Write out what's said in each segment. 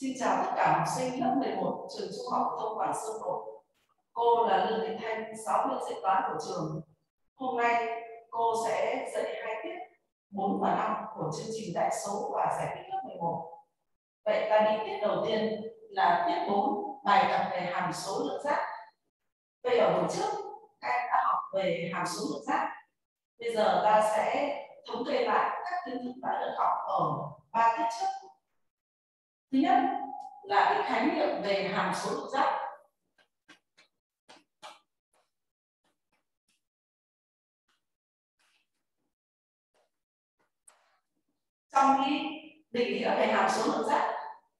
Xin chào tất cả học sinh lớp 11 trường Trung học phổ thông Quảng Sơn 1. Cô là Lương Thị Thanh, giáo viên dạy toán của trường. Hôm nay cô sẽ dạy hai tiết 4 và 5 của chương trình đại số và giải tích lớp 11. Vậy ta đi tiết đầu tiên là tiết 4, bài tập về hàm số lượng giác. Vậy ở buổi trước các em đã học về hàm số lượng giác. Bây giờ ta sẽ thống kê lại các kiến thức đã được học ở ba tiết trước. Thứ nhất là cái khái niệm về hàm số lượng giác. Trong cái định nghĩa về hàm số lượng giác,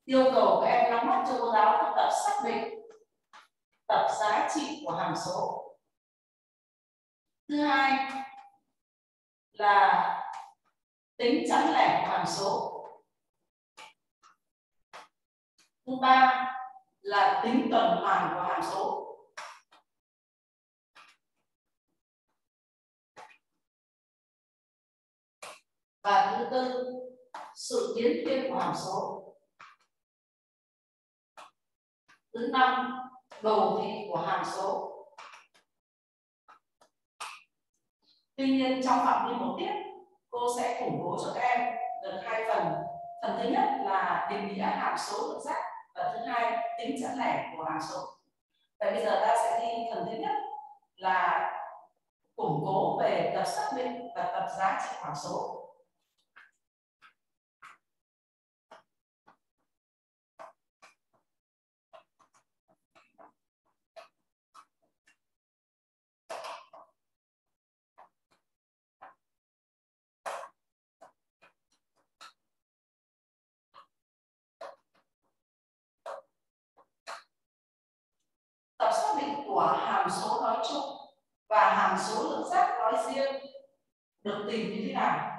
yêu cầu các em nắm bắt cho cô giáo các tập xác định tập giá trị của hàm số. Thứ hai là tính chẵn lẻ của hàm số thứ ba là tính tuần hoàn của hàm số. Và thứ tư, sự biến thiên của hàm số. Thứ năm đồ thị của hàm số. Tuy nhiên, trong phạm vi một tiết, cô sẽ củng cố cho các em được hai phần. Phần thứ nhất là định nghĩa hàm số lượng giác và thứ hai, tính chẵn lẻ của hàm số. Vậy bây giờ ta sẽ đi phần thứ nhất là củng cố về tập xác định và tập giá trị hàm số của hàm số nói chung và hàm số lượng giác nói riêng được tìm như thế nào.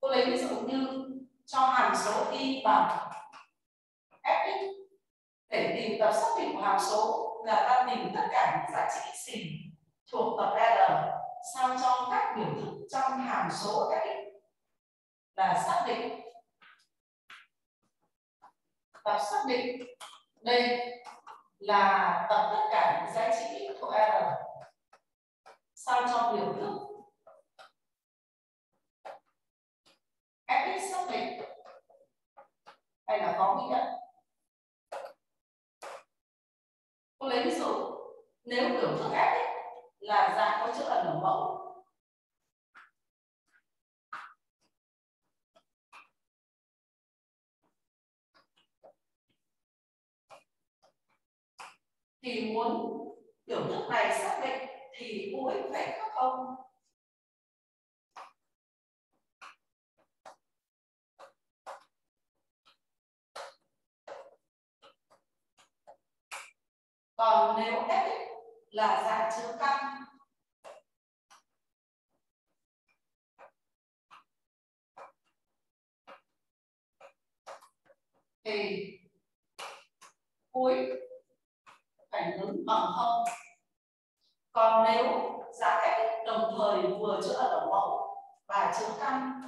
Tôi lấy ví dụ như cho hàm số y bằng fx để tìm tập xác định của hàm số là ta tìm tất cả những giá trị x thuộc tập R sao cho các biểu thức trong hàm số fx là xác định. Tập xác định đây là tập tất cả những giá trị thuộc R sao cho biểu thức fx xác định hay là có nghĩa. Tôi lấy ví dụ, nếu biểu thức f là dạng có chữ ẩn ở mẫu. Thì muốn biểu thức này xác định thì UX phải khác không? Còn nếu f là dạng chứa căn thì cuối phải đứng bằng không? Còn nếu giá cách đồng thời vừa chữa ở đồng mẫu và chữa căn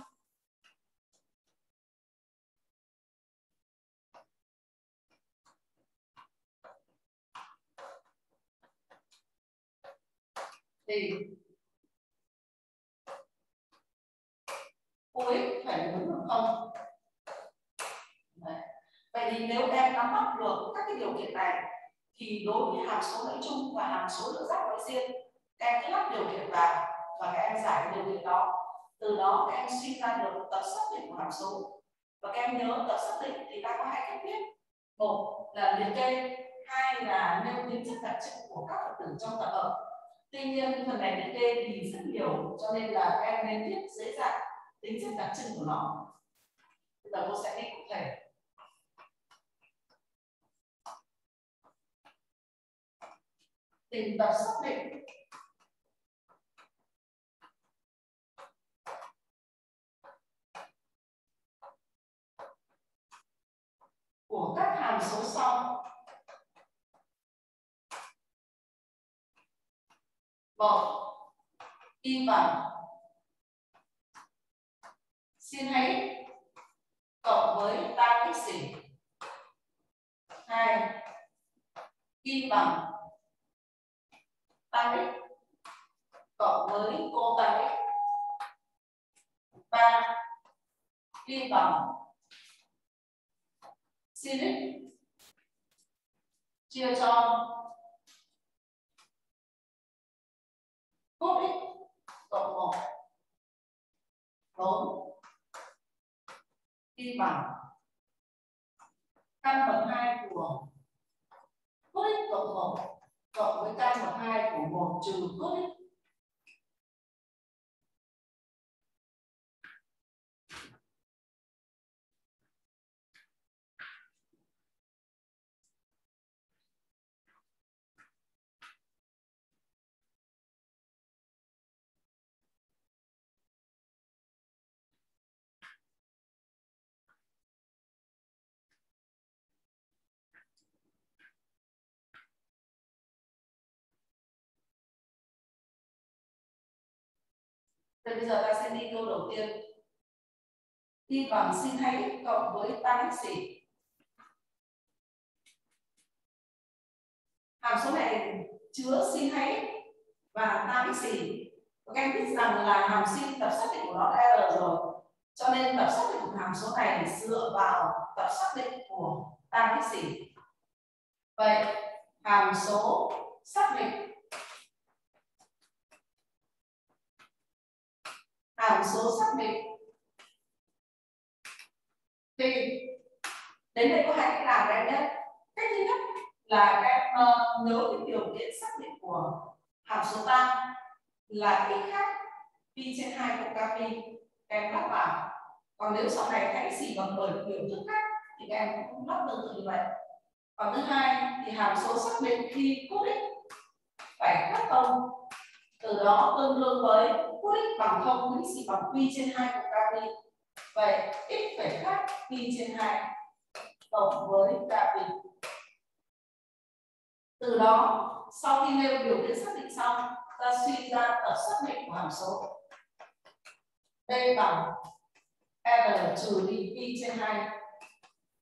thì cuối phải đúng được không Đấy. vậy thì nếu em nắm bắt được các cái điều kiện này thì đối với hàm số nói chung và hàm số lượng giác nói riêng, các em cứ lắp điều kiện vào và các em giải điều kiện đó, từ đó các em suy ra được tập xác định của hàm số. Và các em nhớ tập xác định thì ta có hai cách viết một là liệt kê, hai là nêu tính chất đặc trưng của các phần tử trong tập hợp tuy nhiên phần này liệt kê thì rất nhiều, cho nên là các em nên viết dễ dàng tính chất đặc trưng của nó. Bây giờ cô sẽ đi cụ thể. Tìm tập xác định của các hàm số sau. Một y bằng. Xin hãy cộng với tan x gì y bằng tay cộng với cô tay ba y bằng xin chia cho cốt x cộng một. Bốn y bằng căn bậc hai của cốt x cộng một cộng với căn bậc hai của một trừ cốt x Vậy bây giờ ta sẽ đi câu đầu tiên. Y bằng sin 2x cộng với tan x xỉ. Hàm số này chứa sin 2x và tan x xỉ. Các em biết rằng là hàm sin tập xác định của nó là R rồi. Cho nên tập xác định của hàm số này dựa vào tập xác định của tan x xỉ. Vậy hàm số xác định hàm số xác định. Thì đến đây có hai cách làm em nhé cách thứ nhất là em uh, nhớ cái điều kiện xác định của hàm số tan là x khác pi trên hai cộng k pi. Em lắp vào còn nếu sau này các xỉ bằng bởi biểu thức khác thì các em cũng lắp tương tự như vậy. Còn thứ hai thì hàm số xác định khi cốt x phải khác không từ đó tương đương với cos x bằng không với x bằng q trên 2 của kp vậy x phải khác q trên 2 cộng với kp từ đó, sau khi nêu biểu kiện xác định xong, ta suy ra tập xác định của hàm số. D bằng L trừ đi pi trên 2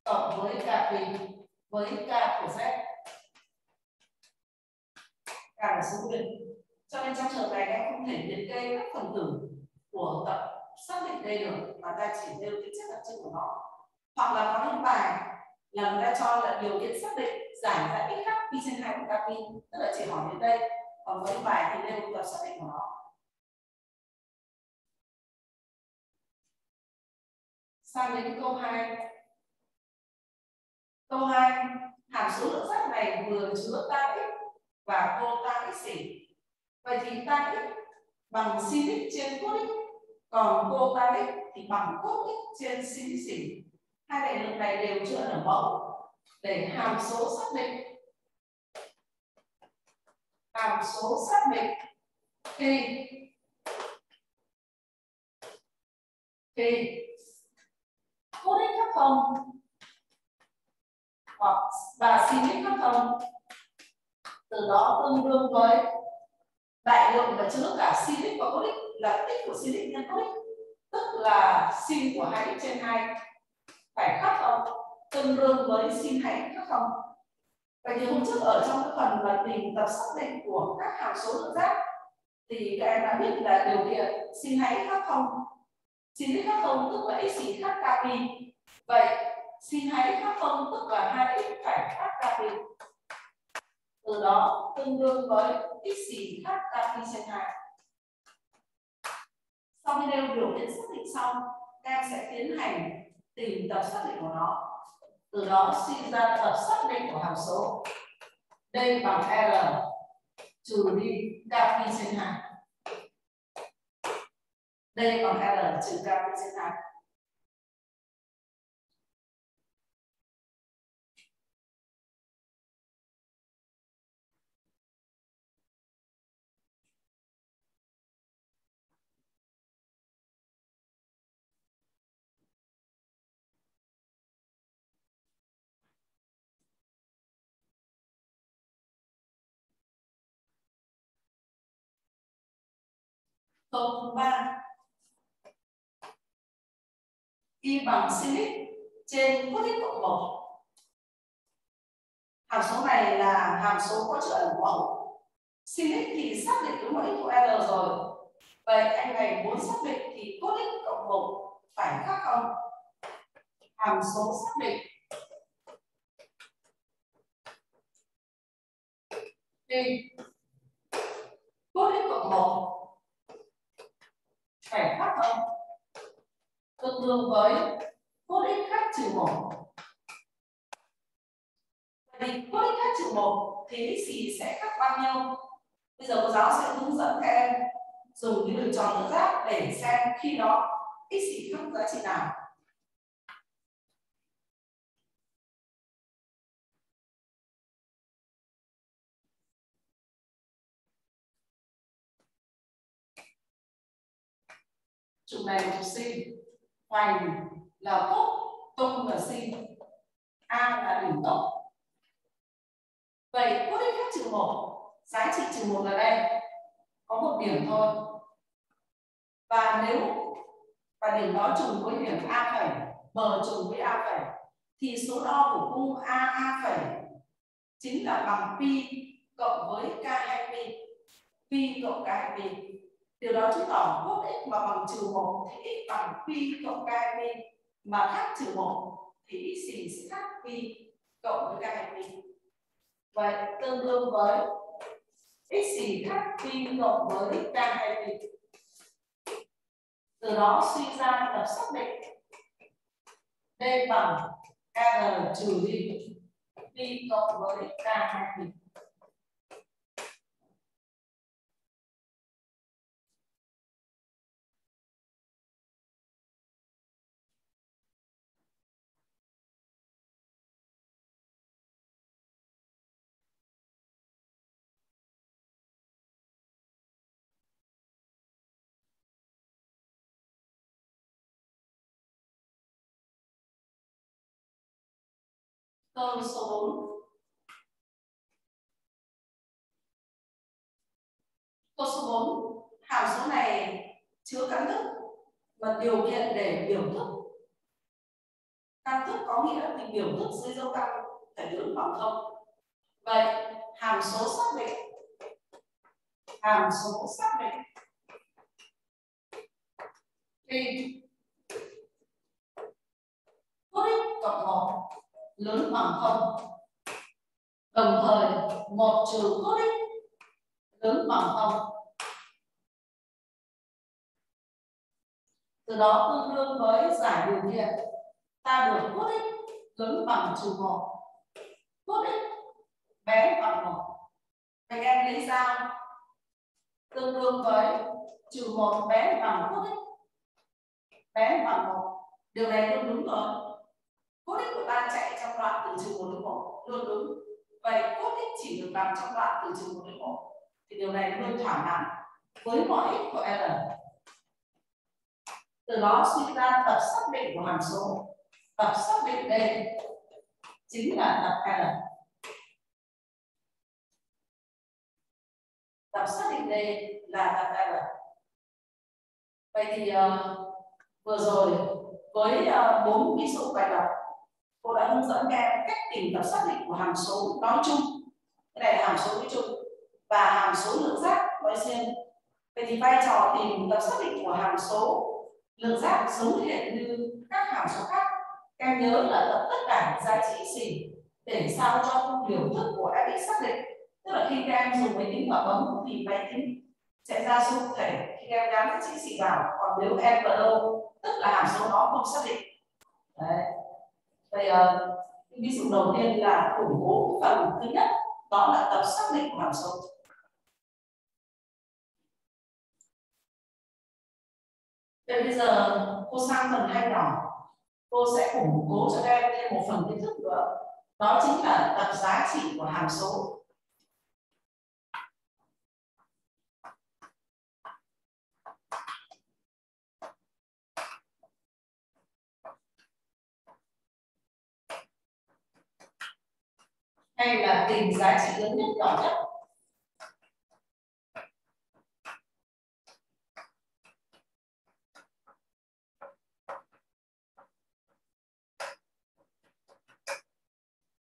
cộng với kp với k của z. K là số định cho nên trong trường này em không thể liệt kê các phần tử của tập xác định đây được, mà ta chỉ nêu tính chất đặc trưng của nó. Hoặc là có những bài là người ta cho là điều kiện xác định giải ra x khác pi trên hai của capi tức là chỉ hỏi đến đây, còn với bài thì nêu tập xác định của nó. Sang đến câu 2 câu 2 hàm số lượng giác này vừa chứa tan x và cô tan x xỉ vậy thì tan x bằng sin x trên cos x còn cô tan x thì bằng cos x trên sin x hai đại lượng này đều chưa ở mẫu. Để hàm số xác định. Hàm số xác định. Khi khi cos x thấp không hoặc, và sin x thấp không từ đó tương đương với đại lượng là chứa cả silic và cos là tích của silic nhân cos tức là sin của hai x trên hai. Phải khác không tương đương với sin hai x khác không vậy thì hôm trước ở trong cái phần là tìm tập xác định của các hàm số lượng giác thì các em đã biết là điều kiện sin hai x khác không? Sin x khác không tức là x xỉ khác kp pi vậy sin hai x khác không tức là hai x phải khác kp pi từ đó, tương đương với x xỉ khác đa phi trên hai sau khi nêu biểu hiện xác định xong, các em sẽ tiến hành tìm tập xác định của nó. Từ đó, suy ra tập xác định của hàm số. D bằng r, trừ đi k phi trên hai d bằng r, trừ k phi trên hai Câu thứ ba. Y bằng sin x trên cos x cộng 1. hàm số này là hàm số có chữ ẩn mẫu sin x thì xác định đúng mẫu x của r rồi. Vậy anh này muốn xác định thì cos x cộng một phải khác không? Hàm số xác định. Thì cos x cộng một phải khác không? Tương đương với cos x khác trừ một. Thì cos x khác trừ một thì x gì sẽ khác bao nhiêu? Bây giờ cô giáo sẽ hướng dẫn các em dùng cái đường tròn tứ giác để xem khi đó x gì khác giá trị nào. Trục này là trục sin hoành là cốt tung là sin a là đỉnh tốc vậy cốt x khác trừ một. Giá trị trừ một là đây. Có một điểm thôi. Và nếu, và điểm đó trùng với điểm a phẩy m trùng với a phẩy, thì số đo của cung a a phẩy chính là bằng pi cộng với k 2 pi pi cộng k 2 pi điều đó chứng tỏ cos x mà bằng trừ 1 thì x bằng pi cộng k pi mà khác trừ 1 thì x sẽ khác pi cộng với k pi vậy tương đương với x gì khác pi cộng với k pi từ đó suy ra tập xác định d bằng r trừ đi pi cộng với k pi câu số 4 câu số 4 hàm số này chứa căn thức và điều kiện để biểu thức. Căn thức có nghĩa thì biểu thức dưới dấu căn phải lớn bằng không vậy, hàm số xác định. Hàm số xác định. Thì cos x cộng một lớn bằng không đồng thời, một trừ cos x lớn bằng không từ đó tương đương với giải điều kiện. Ta được cos x lớn bằng trừ một. Cos x bé bằng một. Vậy em lấy ra tương đương với trừ một bé bằng cos x bé bằng một. Điều này luôn đúng rồi cốt tích của ta chạy trong đoạn từ trừ một đến một. Luôn đúng. Vậy cốt tích chỉ được làm trong đoạn từ trừ một đến một. Thì điều này luôn thỏa mãn với mọi x của l. Từ đó suy ra tập xác định của hàm số. Tập xác định đây chính là tập l. Tập xác định đây là tập l. Vậy thì uh, vừa rồi với uh, bốn ví dụ bài tập cô đã hướng dẫn các em cách tìm tập xác định của hàm số nói chung. Cái này là hàm số nói chung. Và hàm số lượng giác nói riêng. Vậy thì vai trò tìm tập xác định của hàm số lượng giác giống hệt như các hàm số khác. Các em nhớ là tập tất cả giá trị xỉ để sao cho biểu thức của em bị xác định. Tức là khi các em dùng máy tính và bấm thì máy tính sẽ ra số cụ thể. Khi các em gắn giá trị xỉ vào, còn nếu em vào đâu tức là hàm số đó không xác định. Đấy vậy uh, ví dụ đầu tiên là củng cố phần thứ nhất đó là tập xác định của hàm số Vậy bây giờ cô sang phần hai nhỏ. Cô sẽ củng cố cho các em thêm một phần kiến thức nữa. Đó chính là tập giá trị của hàm số. Hay là tìm giá trị lớn nhất nhỏ nhất?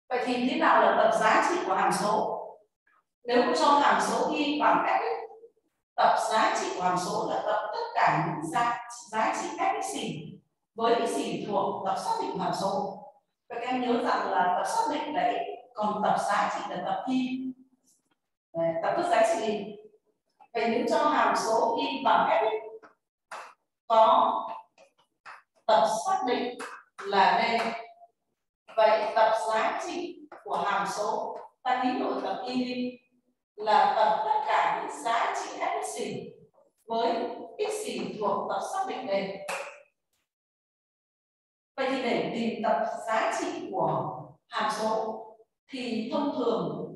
Vậy thì thế nào là tập giá trị của hàm số? Nếu cho hàm số y bằng cách tập giá trị của hàm số là tập tất cả những giá, giá trị cách xỉ với xỉ thuộc tập xác định hàm số. Các em nhớ rằng là tập xác định là còn tập giá trị là tập y tập tất giá trị. Y vậy nếu cho hàm số y bằng f có tập xác định là d vậy tập giá trị của hàm số, ta ký nội tập y đi, là tập tất cả những giá trị f xỉ với x xỉ thuộc tập xác định này vậy thì để tìm tập giá trị của hàm số thì thông thường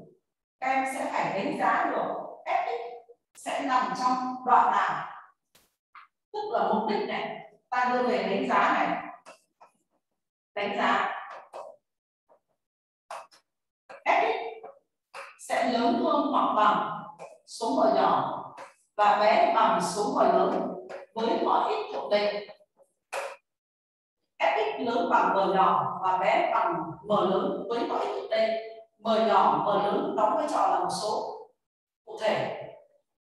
các em sẽ phải đánh giá được fx sẽ nằm trong đoạn nào. Tức là mục đích này, ta đưa về đánh giá này. Đánh giá. Fx sẽ lớn hơn hoặc bằng số m nhỏ và bé bằng số m lớn với mọi x thuộc định lớn bằng m nhỏ và bé bằng m lớn với mọi x t m nhỏ m lớn đóng vai trò là một số cụ thể.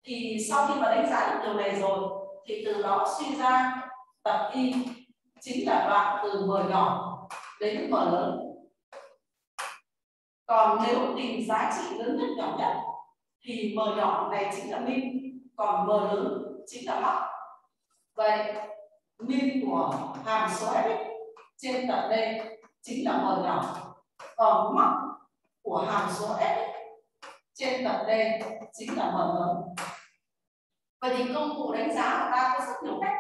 Thì sau khi mà đánh giá được điều này rồi, thì từ đó suy ra tập y chính là đoạn từ m nhỏ đến m lớn. Còn nếu tìm giá trị lớn nhất nhỏ nhất, thì m nhỏ này chính là min, còn m lớn chính là mắc vậy, min của hàm số f trên tập đây chính là m nhỏ còn mắc của hàm số f trên tập đây chính là m lớn vậy thì công cụ đánh giá của ta có rất nhiều cách.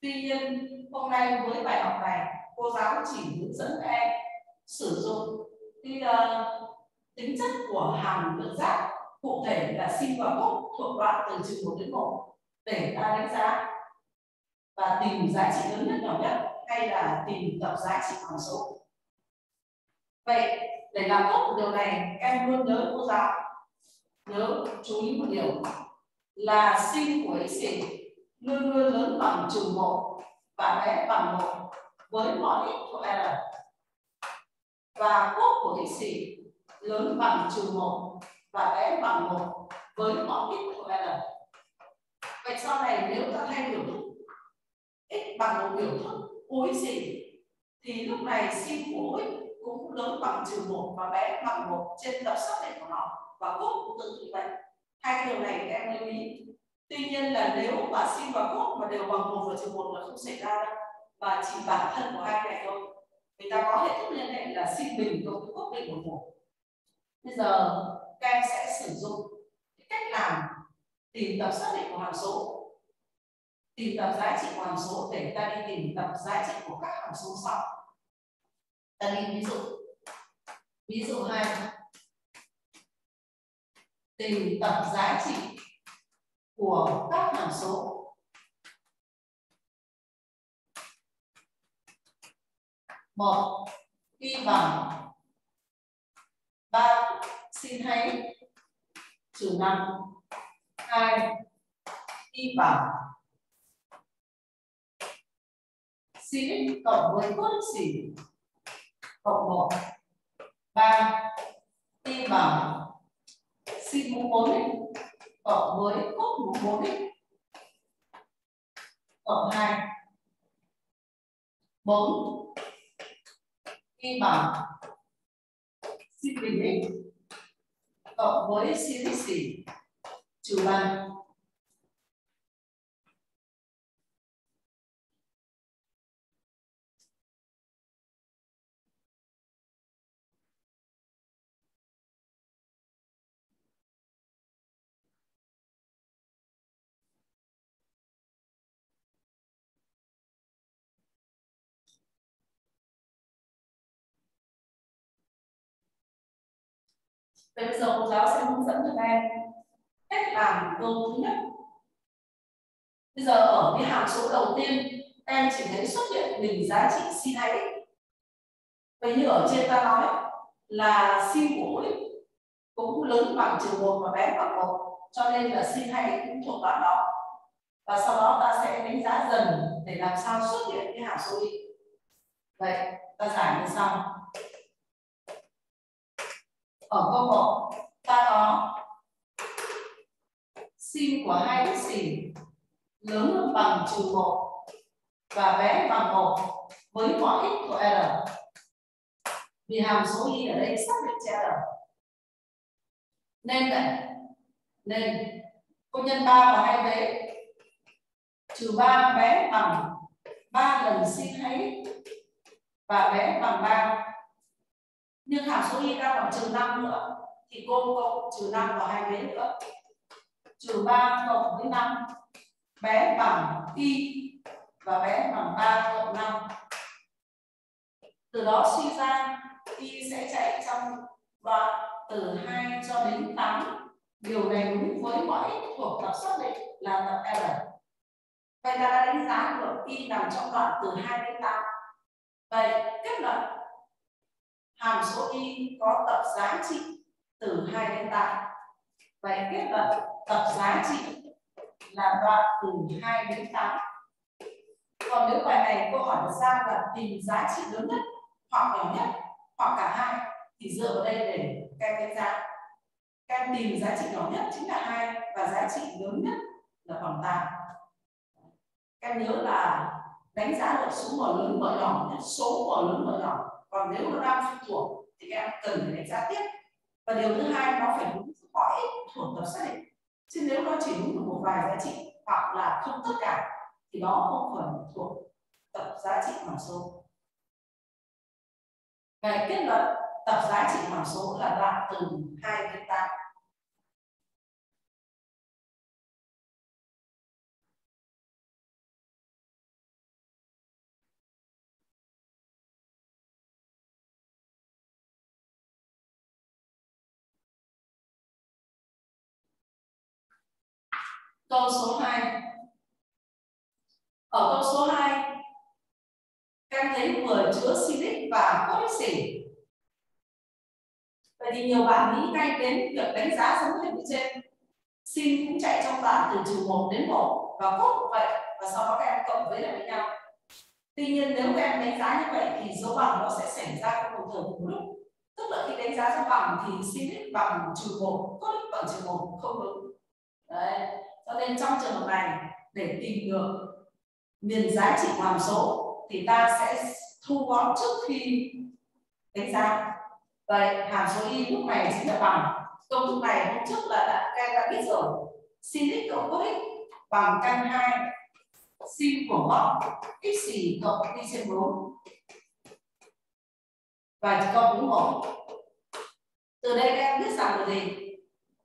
Tuy nhiên hôm nay với bài học này cô giáo chỉ hướng dẫn các em sử dụng cái uh, tính chất của hàm lượng giác cụ thể là sin và cos thuộc đoạn từ trừ một đến một để ta đánh giá và tìm giá trị lớn nhất nhỏ nhất hay là tìm tập giá trị hàm số? Vậy để làm tốt điều này em luôn nhớ cô giáo, nhớ chú ý một điều là sin của x luôn luôn lớn bằng trừ một và bé bằng một với mọi x thuộc r. Và cos của x lớn bằng trừ một và bé bằng một với mọi x thuộc r. Vậy sau này nếu ta thay biểu thức x bằng một biểu thức cuối gì, thì lúc này sin của x cũng lớn bằng trừ một và bé bằng một trên tập xác định của nó. Và cốt cũng tương tự vậy. Hai cái điều này các em lưu ý. Tuy nhiên là nếu mà sin và cốt mà đều bằng một và trừ một là không xảy ra đâu và chỉ bản thân của hai này thôi. Người ta có hệ thức liên hệ là sin bình cộng với cốt bình của một. Bây giờ các em sẽ sử dụng cái cách làm tìm tập xác định của hàm số tìm tập giá trị của hàm số để ta đi tìm tập giá trị của các hàm số sau. Ta đi, ví dụ ví dụ hai. Tìm tập giá trị của các hàm số. Một y bằng. Ba, xin hãy trừ năm. Hai y bằng. Sin cộng với cos xỉ cộng một. Ba y bằng sin mũ bốn x cộng với cos mũ bốn x cộng hai. Bốn y bằng sin bình x cộng với sin xỉ trừ ba. Vậy bây giờ cô giáo sẽ hướng dẫn cho các em cách làm câu thứ nhất. Bây giờ ở cái hàm số đầu tiên em chỉ thấy xuất hiện bình giá trị sin 2x. Vậy như ở trên ta nói là sin của x cũng lớn bằng trừ một và bé bằng một, cho nên là sin 2x cũng thuộc đoạn đó. Và sau đó ta sẽ đánh giá dần để làm sao xuất hiện cái hàm số y. Vậy ta giải như sau ở câu 1 ta có sin của hai x xỉ lớn hơn bằng trừ 1 và bé bằng 1 với mọi x của r. Vì hàm số y ở đây xác định cho r. Nên vậy, nên cô nhân 3 và hai bé trừ 3 bé bằng 3 lần sin hay và bé bằng 3 nhưng hàm số y đang còn trừ 5 nữa, thì cô cộng trừ 5 vào hai vế nữa. Trừ 3 cộng với 5 bé bằng y và bé bằng 3 cộng 5 từ đó suy ra y sẽ chạy trong đoạn từ 2 cho đến 8 điều này đúng với mọi x thuộc tập xác định là tập R. Vậy ta đã đánh giá được y nằm trong đoạn từ 2 đến 8 vậy kết luận hàm số y có tập giá trị từ 2 đến 8 vậy kết luận tập giá trị là đoạn từ 2 đến 8 còn nếu bài này câu hỏi được ra là tìm giá trị lớn nhất, hoặc nhỏ nhất, hoặc cả hai, thì dựa vào đây để các em đánh giá. Các em tìm giá trị nhỏ nhất chính là hai và giá trị lớn nhất là khoảng 8 các em nhớ là đánh giá được số mở lớn mở nhỏ số mở lớn mở nhỏ còn nếu nó đang phụ thuộc thì các em cần phải đánh giá tiếp. Và điều thứ hai, nó phải đúng mọi thuộc tập xác định. Chứ nếu nó chỉ đúng được một vài giá trị hoặc là không tất cả, thì đó không phải thuộc tập giá trị hàm số. Về kết luận, tập giá trị hàm số là đoạn từ 2 đến 8 Câu số 2. Ở câu số 2, các em thấy vừa chứa silic và cốt xỉ. Vậy thì nhiều bạn nghĩ ngay đến việc đánh giá giống như trên. Sin cũng chạy trong đoạn từ trừ 1 đến 1 và cốt cũng vậy và sau đó các em cộng với lại với nhau. Tuy nhiên nếu các em đánh giá như vậy thì số bằng nó sẽ xảy ra trong một thời cùng lúc. Tức là khi đánh giá dấu bằng thì sin bằng trừ 1, cốt bằng trừ 1 không đúng. Đấy cho nên trong trường hợp này để tìm được miền giá trị của hàm số thì ta sẽ thu gom trước khi đánh giá. Vậy hàm số y lúc này chính là bằng. Công thức này hôm trước là đã, các em đã biết rồi. Sin x cộng cos x bằng căn 2 sin của góc x xì cộng y trên 4 và cộng đúng 1 từ đây các em biết rằng là gì?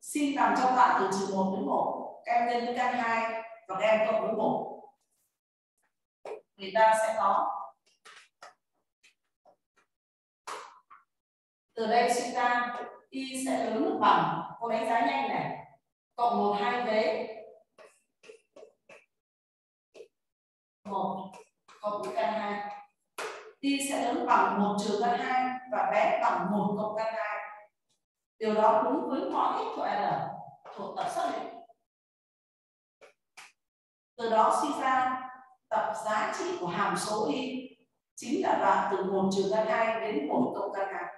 Sin nằm trong đoạn từ trừ 1 đến 1 các nhân với căn 2 và các em cộng với 1 thì ta sẽ có. Từ đây suy ra y sẽ lớn bằng. Cô đánh giá nhanh này. Cộng một, hai vế. Một, cộng với căn hai. Y sẽ lớn bằng một trừ căn hai và bé bằng một cộng căn hai. Điều đó đúng với mọi x của r thuộc tập xác định từ đó suy ra tập giá trị của hàm số y chính là đoạn từ 1 trừ căn 2 đến 1 cộng căn 2.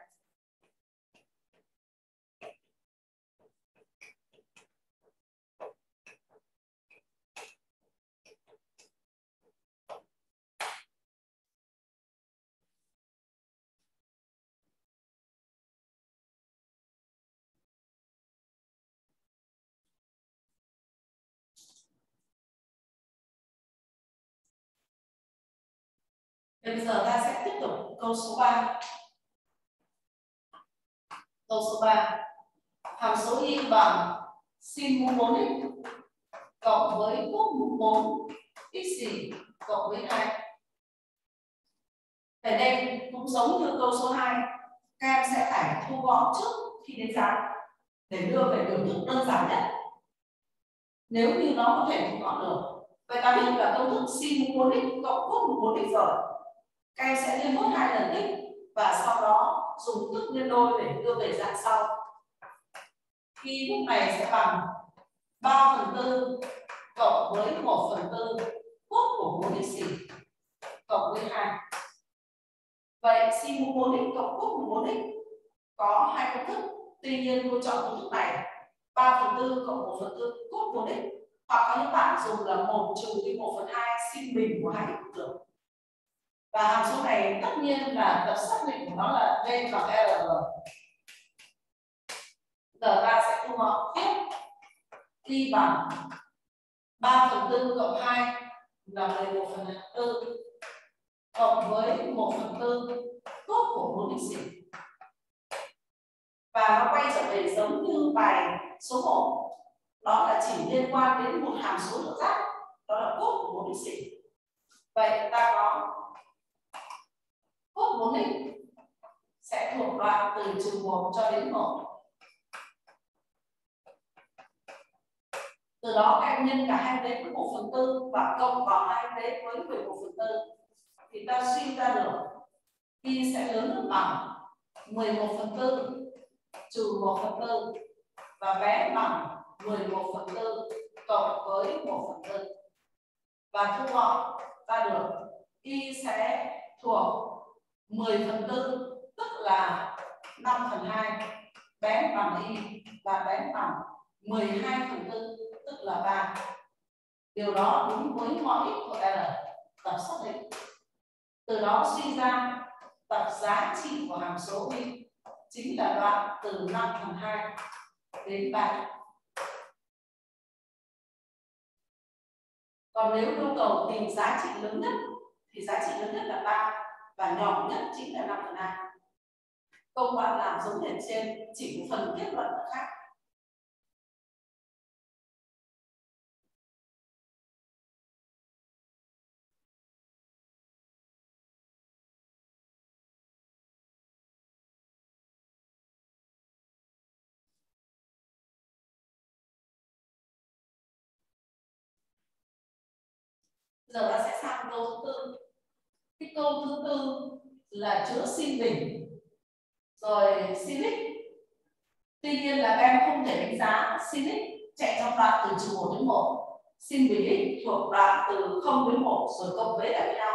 Thì bây giờ ta sẽ tiếp tục câu số 3. Câu số 3. Hàm số y bằng sin mũ 4x cộng với cos mũ 4 x cộng với 2. Ở đây cũng giống như câu số 2, các em sẽ phải thu gọn trước khi đến giá để đưa về biểu thức đơn giản nhất. Nếu như nó có thể thu gọn được. Vậy ta biết là công thức sin mũ 4x cộng cos mũ 4x rồi các em sẽ liên mốt hai lần x và sau đó dùng thức liên đôi để đưa về dạng sau. Khi lúc này sẽ bằng 3 phần tư cộng với 1 phần tư cốt của 4 x xỉ cộng với 2 vậy sin 4x cộng cốt của 4x có hai công thức. Tuy nhiên, cô chọn công thức này 3 phần tư cộng 1 phần tư cốt 1 x hoặc có những bạn dùng là 1 trừ đi 1 phần 2 sinh bình của hai x cũng được và hàm số này tất nhiên là tập xác định của nó là d bằng r giờ ta sẽ thu gọn tiếp y bằng 3 phần tư cộng 2 là 11 phần 4 cộng với 1 phần tư tốt của môn lịch sử. Và nó quay trở về giống như bài số 1 đó là chỉ liên quan đến một hàm số lượng giác đó là cốt của môn lịch sử. Vậy ta có cốt 4 x sẽ thuộc đoạn từ trừ 1 cho đến 1 từ đó các nhân cả hai vế với một phần tư và cộng vào hai vế với 11 phần tư. Thì ta suy ra được, y sẽ lớn hơn bằng 11 phần tư, trừ 1 phần tư, và bé bằng 11 phần tư cộng với 1 phần tư. Và thu gọn ta được, y sẽ thuộc 10 phần tư, tức là 5 phần 2 bé bằng y và bé bằng 12 phần tư, tức là 3 điều đó đúng với mọi x của R tập xác định. Từ đó suy ra tập giá trị của hàm số y, chính là đoạn từ 5 phần 2 đến 3 còn nếu yêu cầu tìm giá trị lớn nhất, thì giá trị lớn nhất là 3 và nhỏ nhất chính là 5 phần 2 công đoạn làm giống hệt trên, chỉ một phần kết luận là khác. Giờ ta sẽ sang câu thứ tư cái câu thứ tư là chữa sin bình rồi sin tuy nhiên là các em không thể đánh giá sin chạy trong đoạn từ trừ một đến một. Sin bình x thuộc đoạn từ 0 đến 1 rồi cộng với lại với nhau.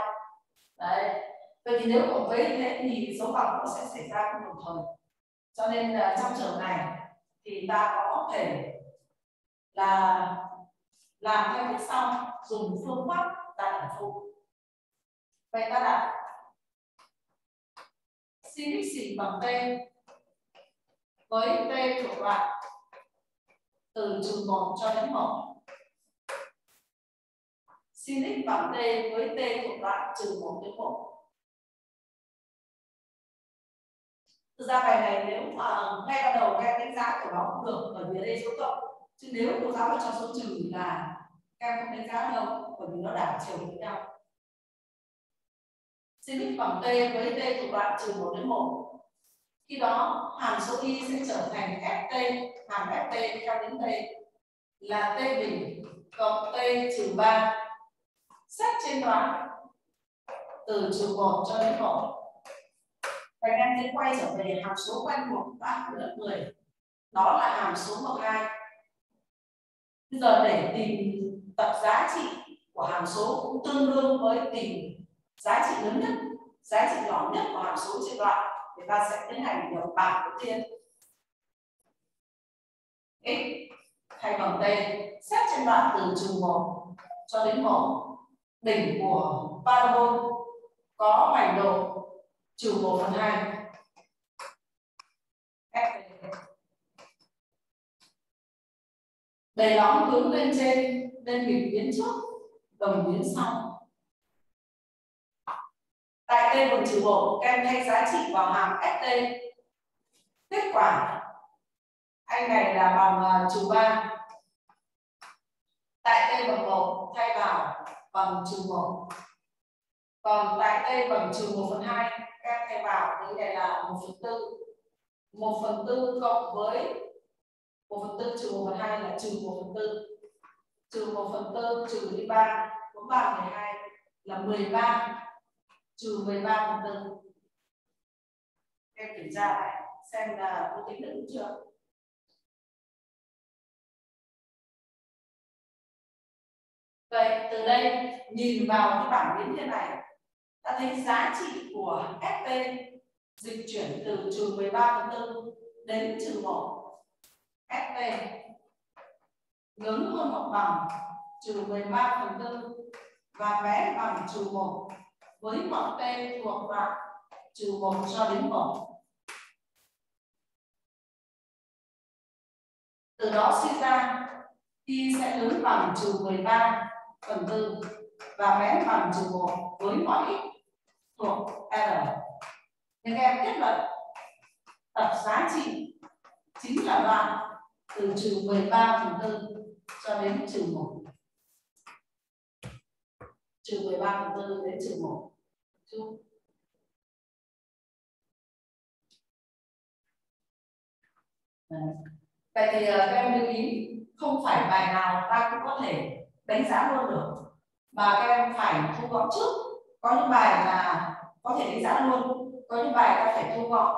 Đấy. Vậy thì nếu cộng với thế thì số bằng nó sẽ xảy ra không đồng thời. Cho nên là trong trường này thì ta có thể là làm theo cách sau, dùng phương pháp đặt ở phụ vậy ta đặt. Sin x xỉ bằng t với t thuộc đoạn từ trừ 1 cho đến 1 sin x bằng t với t thuộc đoạn trừ 1 đến 1 Thực ra bài này nếu mà ngay ban đầu các đánh giá của nó cũng được, bởi vì đây số cộng. Chứ nếu cô giáo mà cho số trừ là các em không đánh giá đâu, bởi vì nó đảo chiều với nhau sin x bằng t với t thuộc đoạn trừ 1 đến 1 khi đó, hàm số y sẽ trở thành ft hàm ft theo đến t là t bình cộng t trừ 3 xét trên đoạn từ trừ 1 cho đến 1 và em sẽ quay trở về hàm số quen thuộc của của lớp 10 đó là hàm số 12 bây giờ để tìm tập giá trị của hàm số cũng tương đương với tìm giá trị lớn nhất, giá trị nhỏ nhất của hàm số trên đoạn thì ta sẽ tiến hành điều bảng đầu tiên. X thay bằng t, xét trên đoạn từ trừ 1 cho đến một. Đỉnh của parabol có hoành độ trừ 1 phần hai. Đầy nóng hướng lên trên nên nghịch biến trước, đồng biến sau t bằng trừ Các em thay giá trị vào hàm st kết quả, anh này là bằng à, trừ ba. Tại t bằng một, thay vào bằng trừ một. Còn tại t bằng trừ một phần hai, em thay vào, cái này là một phần tư. Một phần tư cộng với một phần tư trừ một phần hai là trừ một phần tư. Trừ một phần tư, trừ đi ba cũng bằng mười hai là mười ba trừ mười ba phần tư em kiểm tra lại, xem là có tính được đúng chưa. Vậy từ đây, nhìn vào cái bảng biến thiên này, ta thấy giá trị của FP dịch chuyển từ trừ 13 phần tư đến trừ 1 FP lớn hơn hoặc bằng trừ 13 phần tư và bé bằng trừ 1 với mọi P thuộc vào trừ 1 cho đến 1. Từ đó suy ra y sẽ lớn bằng trừ 13 phần 4 và bé bằng trừ 1 với mọi x thuộc R. Nhưng em kết luận tập giá trị chính là đoạn từ trừ 13 phần 4 cho đến trừ 1. Trừ 13 phần 4 đến trừ 1. Chú. Vậy thì à, các em lưu ý, không phải bài nào ta cũng có thể đánh giá luôn được, mà các em phải thu gọn trước. Có những bài là có thể đánh giá luôn, có những bài ta phải thu gọn,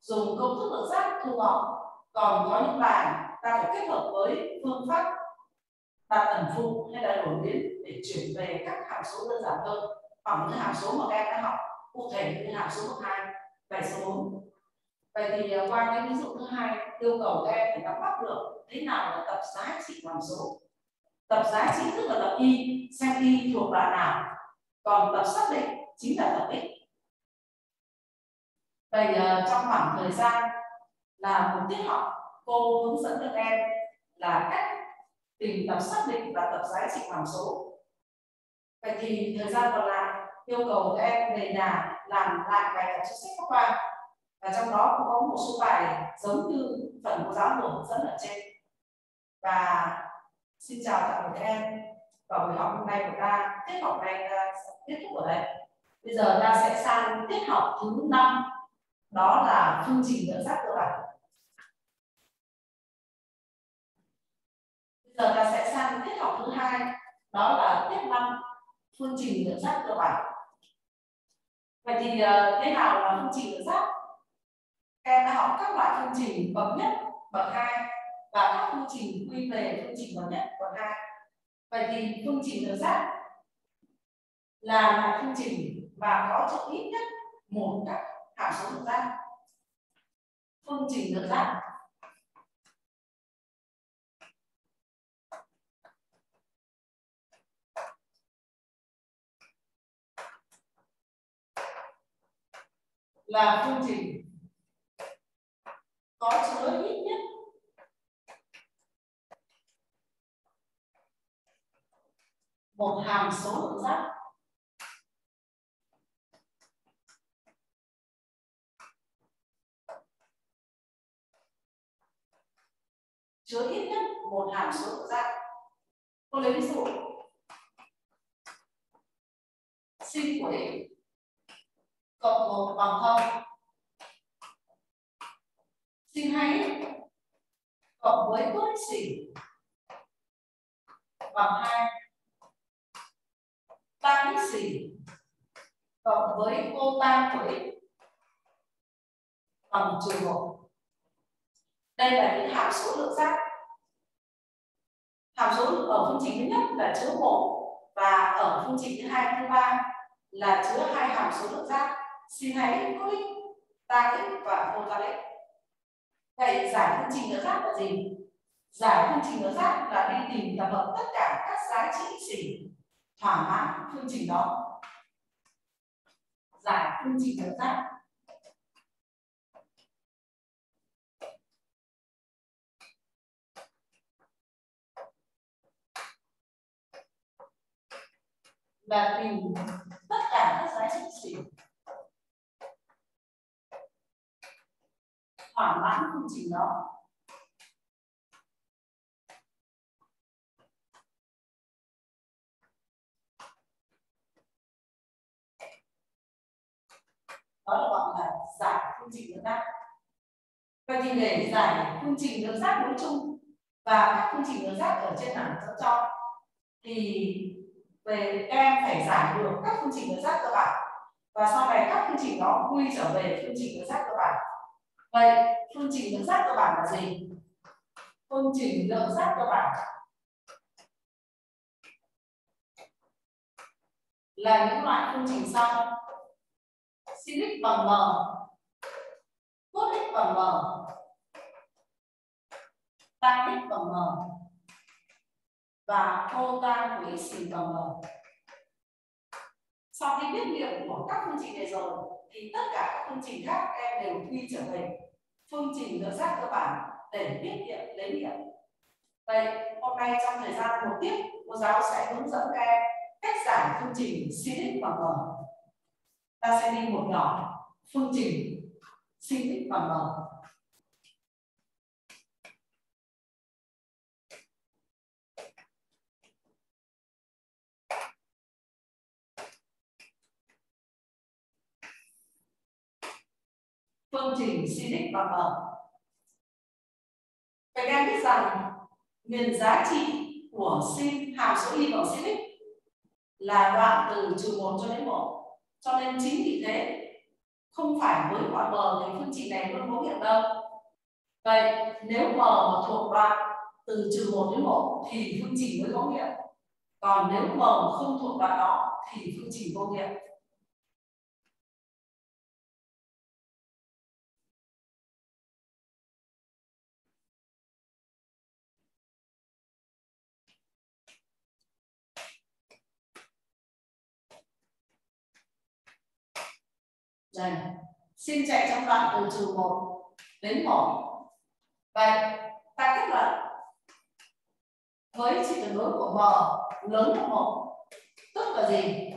dùng công thức lượng giác thu gọn. Còn có những bài ta phải kết hợp với phương pháp đặt ẩn phụ hay là đổi biến để chuyển về các hàm số đơn giản hơn hoặc những hàm số mà các em đã học, cụ thể như hàm số bậc hai bài số 4 vậy thì à, qua cái ví dụ thứ hai, yêu cầu các em phải nắm bắt được thế nào là tập giá trị hàm số? Tập giá trị tức là tập y, xem y thuộc đoạn nào. Còn tập xác định chính là tập x. Vậy à, trong khoảng thời gian là một tiết học, cô hướng dẫn các em là cách tìm tập xác định và tập giá trị hàm số. Vậy thì thời gian còn lại yêu cầu các em về nhà làm lại bài tập cho sách giáo khoa và trong đó cũng có một số bài giống như phần cô giáo vừa dẫn ở trên. Và xin chào tạm biệt các em và buổi học hôm nay của ta, tiết học này ta kết thúc ở đây. Bây giờ ta sẽ sang tiết học thứ năm, đó là phương trình dẫn dắt cơ bản. Bây giờ ta sẽ sang tiết học thứ hai, đó là tiết năm, phương trình dẫn dắt cơ bản vậy thì ờ, thế nào là phương trình dẫn giác em đã học các loại phương trình bậc nhất bậc hai và các phương trình quy về phương trình bậc nhất bậc hai. Vậy thì phương trình dẫn giác là một phương trình và có chữ ít nhất một các hàm số dẫn giác phương trình dẫn giác là phương trình. Có chứa ít nhất. Một hàm số lượng giác. Chứa ít nhất một hàm số lượng giác. Cô lấy ví dụ. Sin của x cộng một bằng không. Xin hãy cộng với cos xỉ bằng hai. Tan x xỉ cộng với cô tan của x bằng trừ một. Đây là những hàm số lượng giác. Hàm số ở phương trình thứ nhất là chứa một và ở phương trình thứ hai, thứ ba là chứa hai hàm số lượng giác sin hãy x cos tan x và cô tan x vậy giải phương trình nữa khác là gì? Giải phương trình nữa khác là đi tìm tập hợp tất cả các giá trị chỉ thỏa mãn phương trình đó. Giải phương trình nữa khác. Là tìm tất cả các giá trị xỉ thỏa mãn phương trình đó. Đó là gọi là giải phương trình lượng giác vậy thì để giải phương trình lượng giác nói chung và các phương trình lượng giác ở trên bảng dẫn cho, thì về em phải giải được các phương trình lượng giác cơ bản. Và sau này các phương trình đó quy trở về phương trình lượng giác vậy, phương trình lượng giác cơ bản là gì? Phương trình lượng giác cơ bản là những loại phương trình sau. Sin x bằng m cos x bằng m tan x bằng m và cô tan của x bằng m sau khi biết nghiệm của các phương trình này rồi thì tất cả các phương trình khác em đều quy trở về. Phương trình lượng giác cơ bản để biết nghiệm lấy nghiệm vậy, hôm nay trong thời gian một tiết cô giáo sẽ hướng dẫn các em cách giải phương trình sin x bằng m. Ta sẽ đi một nhỏ phương trình sin x bằng m. Sinic và sin m các em biết rằng nguyên giá trị của sin hàm số y bằng Sinic là đoạn từ trừ 1 cho đến 1. Cho nên chính vì thế, không phải với quả m thì phương trình này luôn có nghiệm đâu. Vậy nếu m mà thuộc đoạn từ trừ 1 đến 1 thì phương trình mới có nghiệm. Còn nếu m không thuộc đoạn đó thì phương trình vô nghiệm. Đây, xin chạy trong đoạn từ trừ 1 đến 1. Vậy, ta kết luận với trị tuyệt đối của m lớn hơn 1 tức là gì?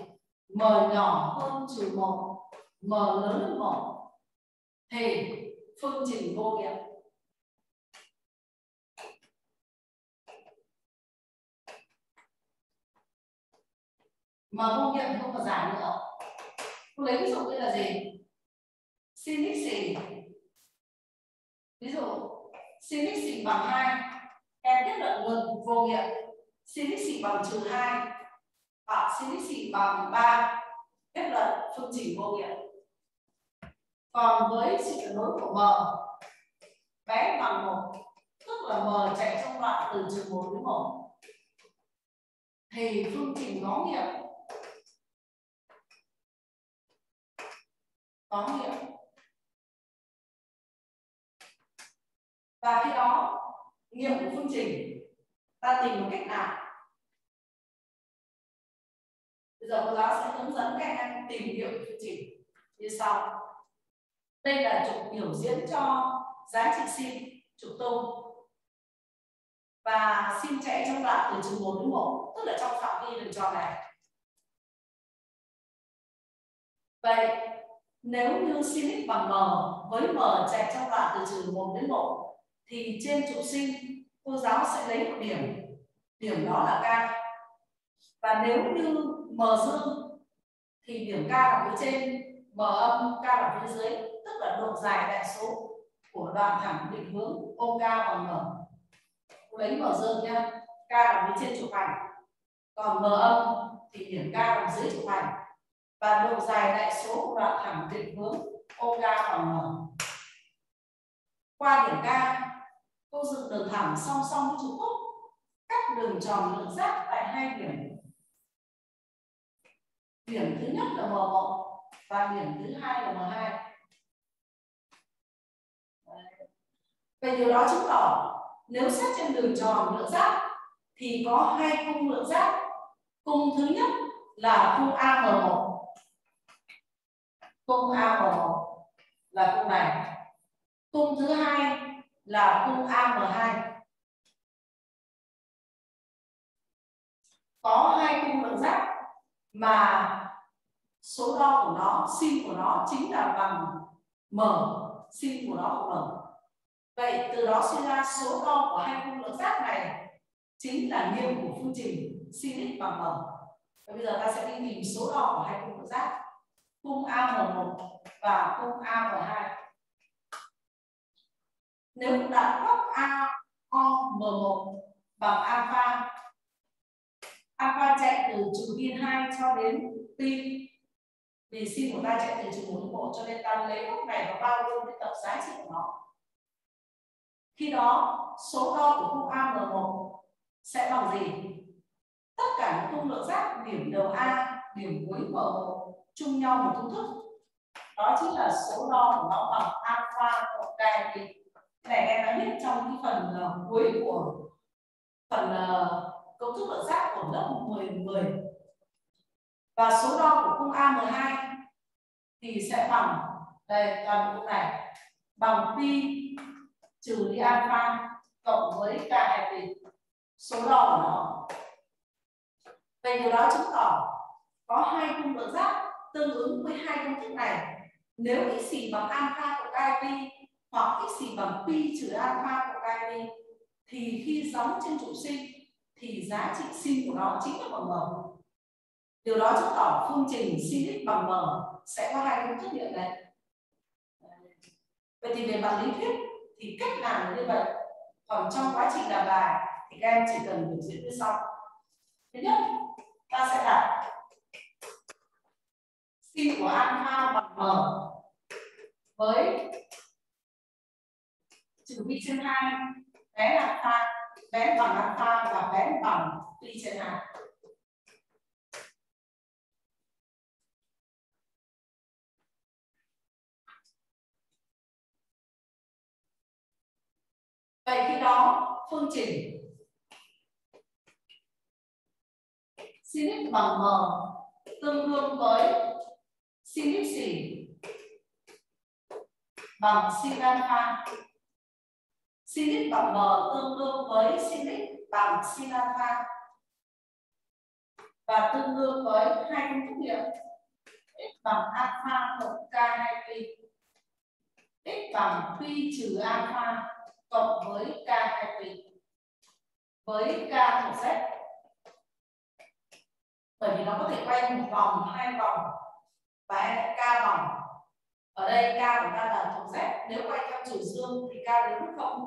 m nhỏ hơn trừ 1, m lớn hơn 1 thì phương trình vô nghiệm. Mà vô nghiệm không có giải nữa. Cô lấy ví dụ như là gì? sin x gì ví dụ sin x xỉ bằng 2 em tiếp luận nguồn vô nghiệm sin x xỉ bằng trừ 2 hoặc sin x xỉ bằng 3 kết luận phương trình vô nghiệm còn với sự chuyển đối của m, bé bằng 1 tức là m chạy trong đoạn từ trừ 1 đến 1 thì phương trình có nghiệm có nghiệm và khi đó nghiệm của phương trình, ta tìm một cách nào? Bây giờ cô giáo sẽ hướng dẫn các em tìm hiểu phương trình như sau. Đây là trục biểu diễn cho giá trị sin trục tung và sin chạy trong đoạn từ trừ 4 đến 1 tức là trong phạm vi đường tròn này. Vậy nếu như sin x bằng m với m chạy trong đoạn từ trừ 1 đến 1 thì trên trục sinh, cô giáo sẽ lấy một điểm. Điểm đó là k. Và nếu như m dương thì điểm k ở phía trên, m âm k ở phía dưới, tức là độ dài đại số của đoạn thẳng định hướng OK bằng m. Cô lấy m dương nhá, k ở phía trên trục hành còn m âm thì điểm k ở dưới trục hành và độ dài đại số của đoạn thẳng định hướng OK bằng m qua điểm k cô dựng đường thẳng song song với trục khúc cắt đường tròn lượng giác tại hai điểm điểm thứ nhất là m1 và điểm thứ hai là m2 Về điều đó chứng tỏ, nếu xét trên đường tròn lượng giác thì có hai cung lượng giác. Cung thứ nhất là cung AM1. Cung AM1 là cung này. Cung thứ hai là cung AM2 có hai cung lượng giác mà số đo của nó, sin của nó chính là bằng m, sin của nó bằng m. Vậy từ đó suy ra số đo của hai cung lượng giác này chính là nghiệm của phương trình sin x bằng m. Và bây giờ ta sẽ đi tìm số đo của hai cung lượng giác cung AM1 và cung AM2 nếu đặt góc a, o m1 bằng alpha alpha chạy từ trừ biên 2 cho đến pi vì sin của ta chạy từ trừ 4 đến 1 cho nên ta lấy góc này và bao luôn cái tổng giá trị của nó. Khi đó, số đo của cung AM1 sẽ bằng gì? Tất cả những cung lượng giác điểm đầu A, điểm cuối M1 chung nhau một công thức. Đó chính là số đo của nó bằng alpha cộng k đi này em đã biết trong cái phần uh, cuối của phần uh, cấu trúc lượng giác của lớp 10 10 và số đo của cung A12 thì sẽ bằng đây toàn bộ này bằng pi trừ đi alpha cộng với k thì pi. Số đo của nó. Vậy điều đó chứng tỏ có hai cung lượng giác tương ứng với hai công thức này. Nếu x xì bằng alpha của IV pi hoặc x xì bằng pi trừ alpha của IV pi, thì khi giống trên trụ sinh, thì giá trị sin của nó chính là bằng m. Điều đó chứng tỏ phương trình sin x bằng m sẽ có hai công thức điện này vậy thì về mặt lý thuyết thì cách làm như vậy. Còn trong quá trình làm bài thì các em chỉ cần biểu diễn như sau. Thứ nhất, ta sẽ đặt sin của alpha bằng m với trừ pi trên hai, bé là alpha bé bằng alpha và bé bằng pi trên hai vậy khi đó, phương trình. Sin x bằng m tương đương với sin x xỉ bằng sin alpha sin x bằng m tương đương với sin x bằng sin alpha và tương đương với hai công thức nghiệm x bằng alpha cộng k 2 pi. X bằng pi trừ alpha cộng với k 2 pi. Với k thuộc z. Bởi vì nó có thể quay một vòng, hai vòng và k vòng ở đây ca của ta là thuộc z. Nếu quay theo chiều dương thì ca đến không.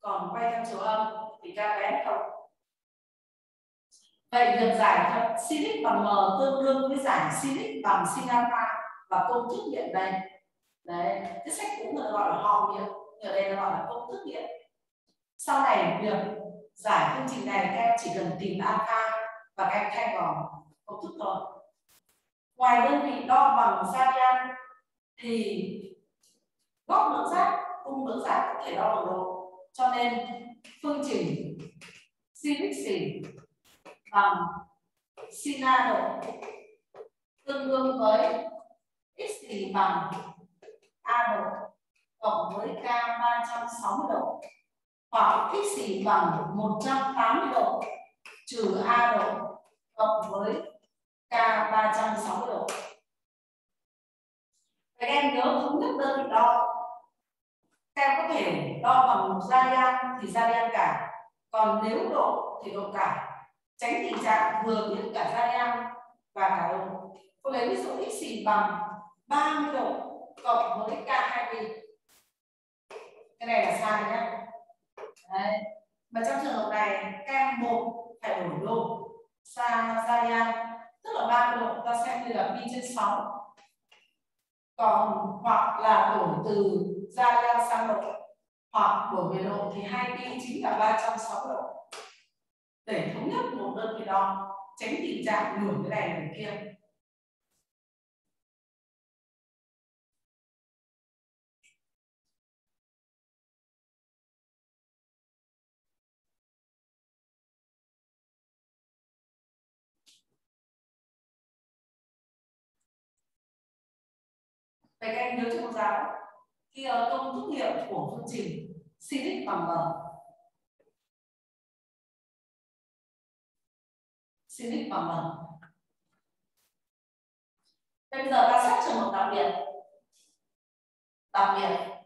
Còn quay theo chiều âm thì ca bé không. Vậy việc giải thuật sin x bằng m tương đương với giải sin x bằng sin alpha và công thức điện đây đấy, cái sách cũng được gọi là hò điện. Ở đây nó gọi là công thức điện. Sau này việc giải phương trình này, các em chỉ cần tìm alpha và các em thay vào công thức thôi ngoài đơn vị đo bằng radian thì góc lượng giác cung lượng giác có thể đo bằng độ. Cho nên, phương trình sin x bằng sin a độ tương đương với x xỉ bằng a độ cộng với k 360 độ, hoặc x xỉ bằng 180 độ, trừ a độ cộng với k 360 độ. Các em nhớ thống nhất đơn vị đo. Các em có thể đo bằng radian thì radian cả. Còn nếu độ thì độ cả. Tránh tình trạng vừa biết cả radian và cả độ. Cô lấy ví dụ x xì bằng 30 độ cộng với k 2 pi. Cái này là sai nhé. Đấy. Mà trong trường hợp này các em một phải đổi độ xa radian tức là ba độ ta xem như là pi trên 6 còn, hoặc là đổi từ radian sang độ hoặc đổi về độ thì hai pi chính là 360 độ để thống nhất một đơn vị đo tránh tình trạng nửa cái này nửa kia. Vậy các em nhớ cho cô giáo, khi ờ, công thức nghiệm của phương trình sin x bằng m sin x bằng m bây giờ ta xét trường hợp đặc biệt. Đặc biệt.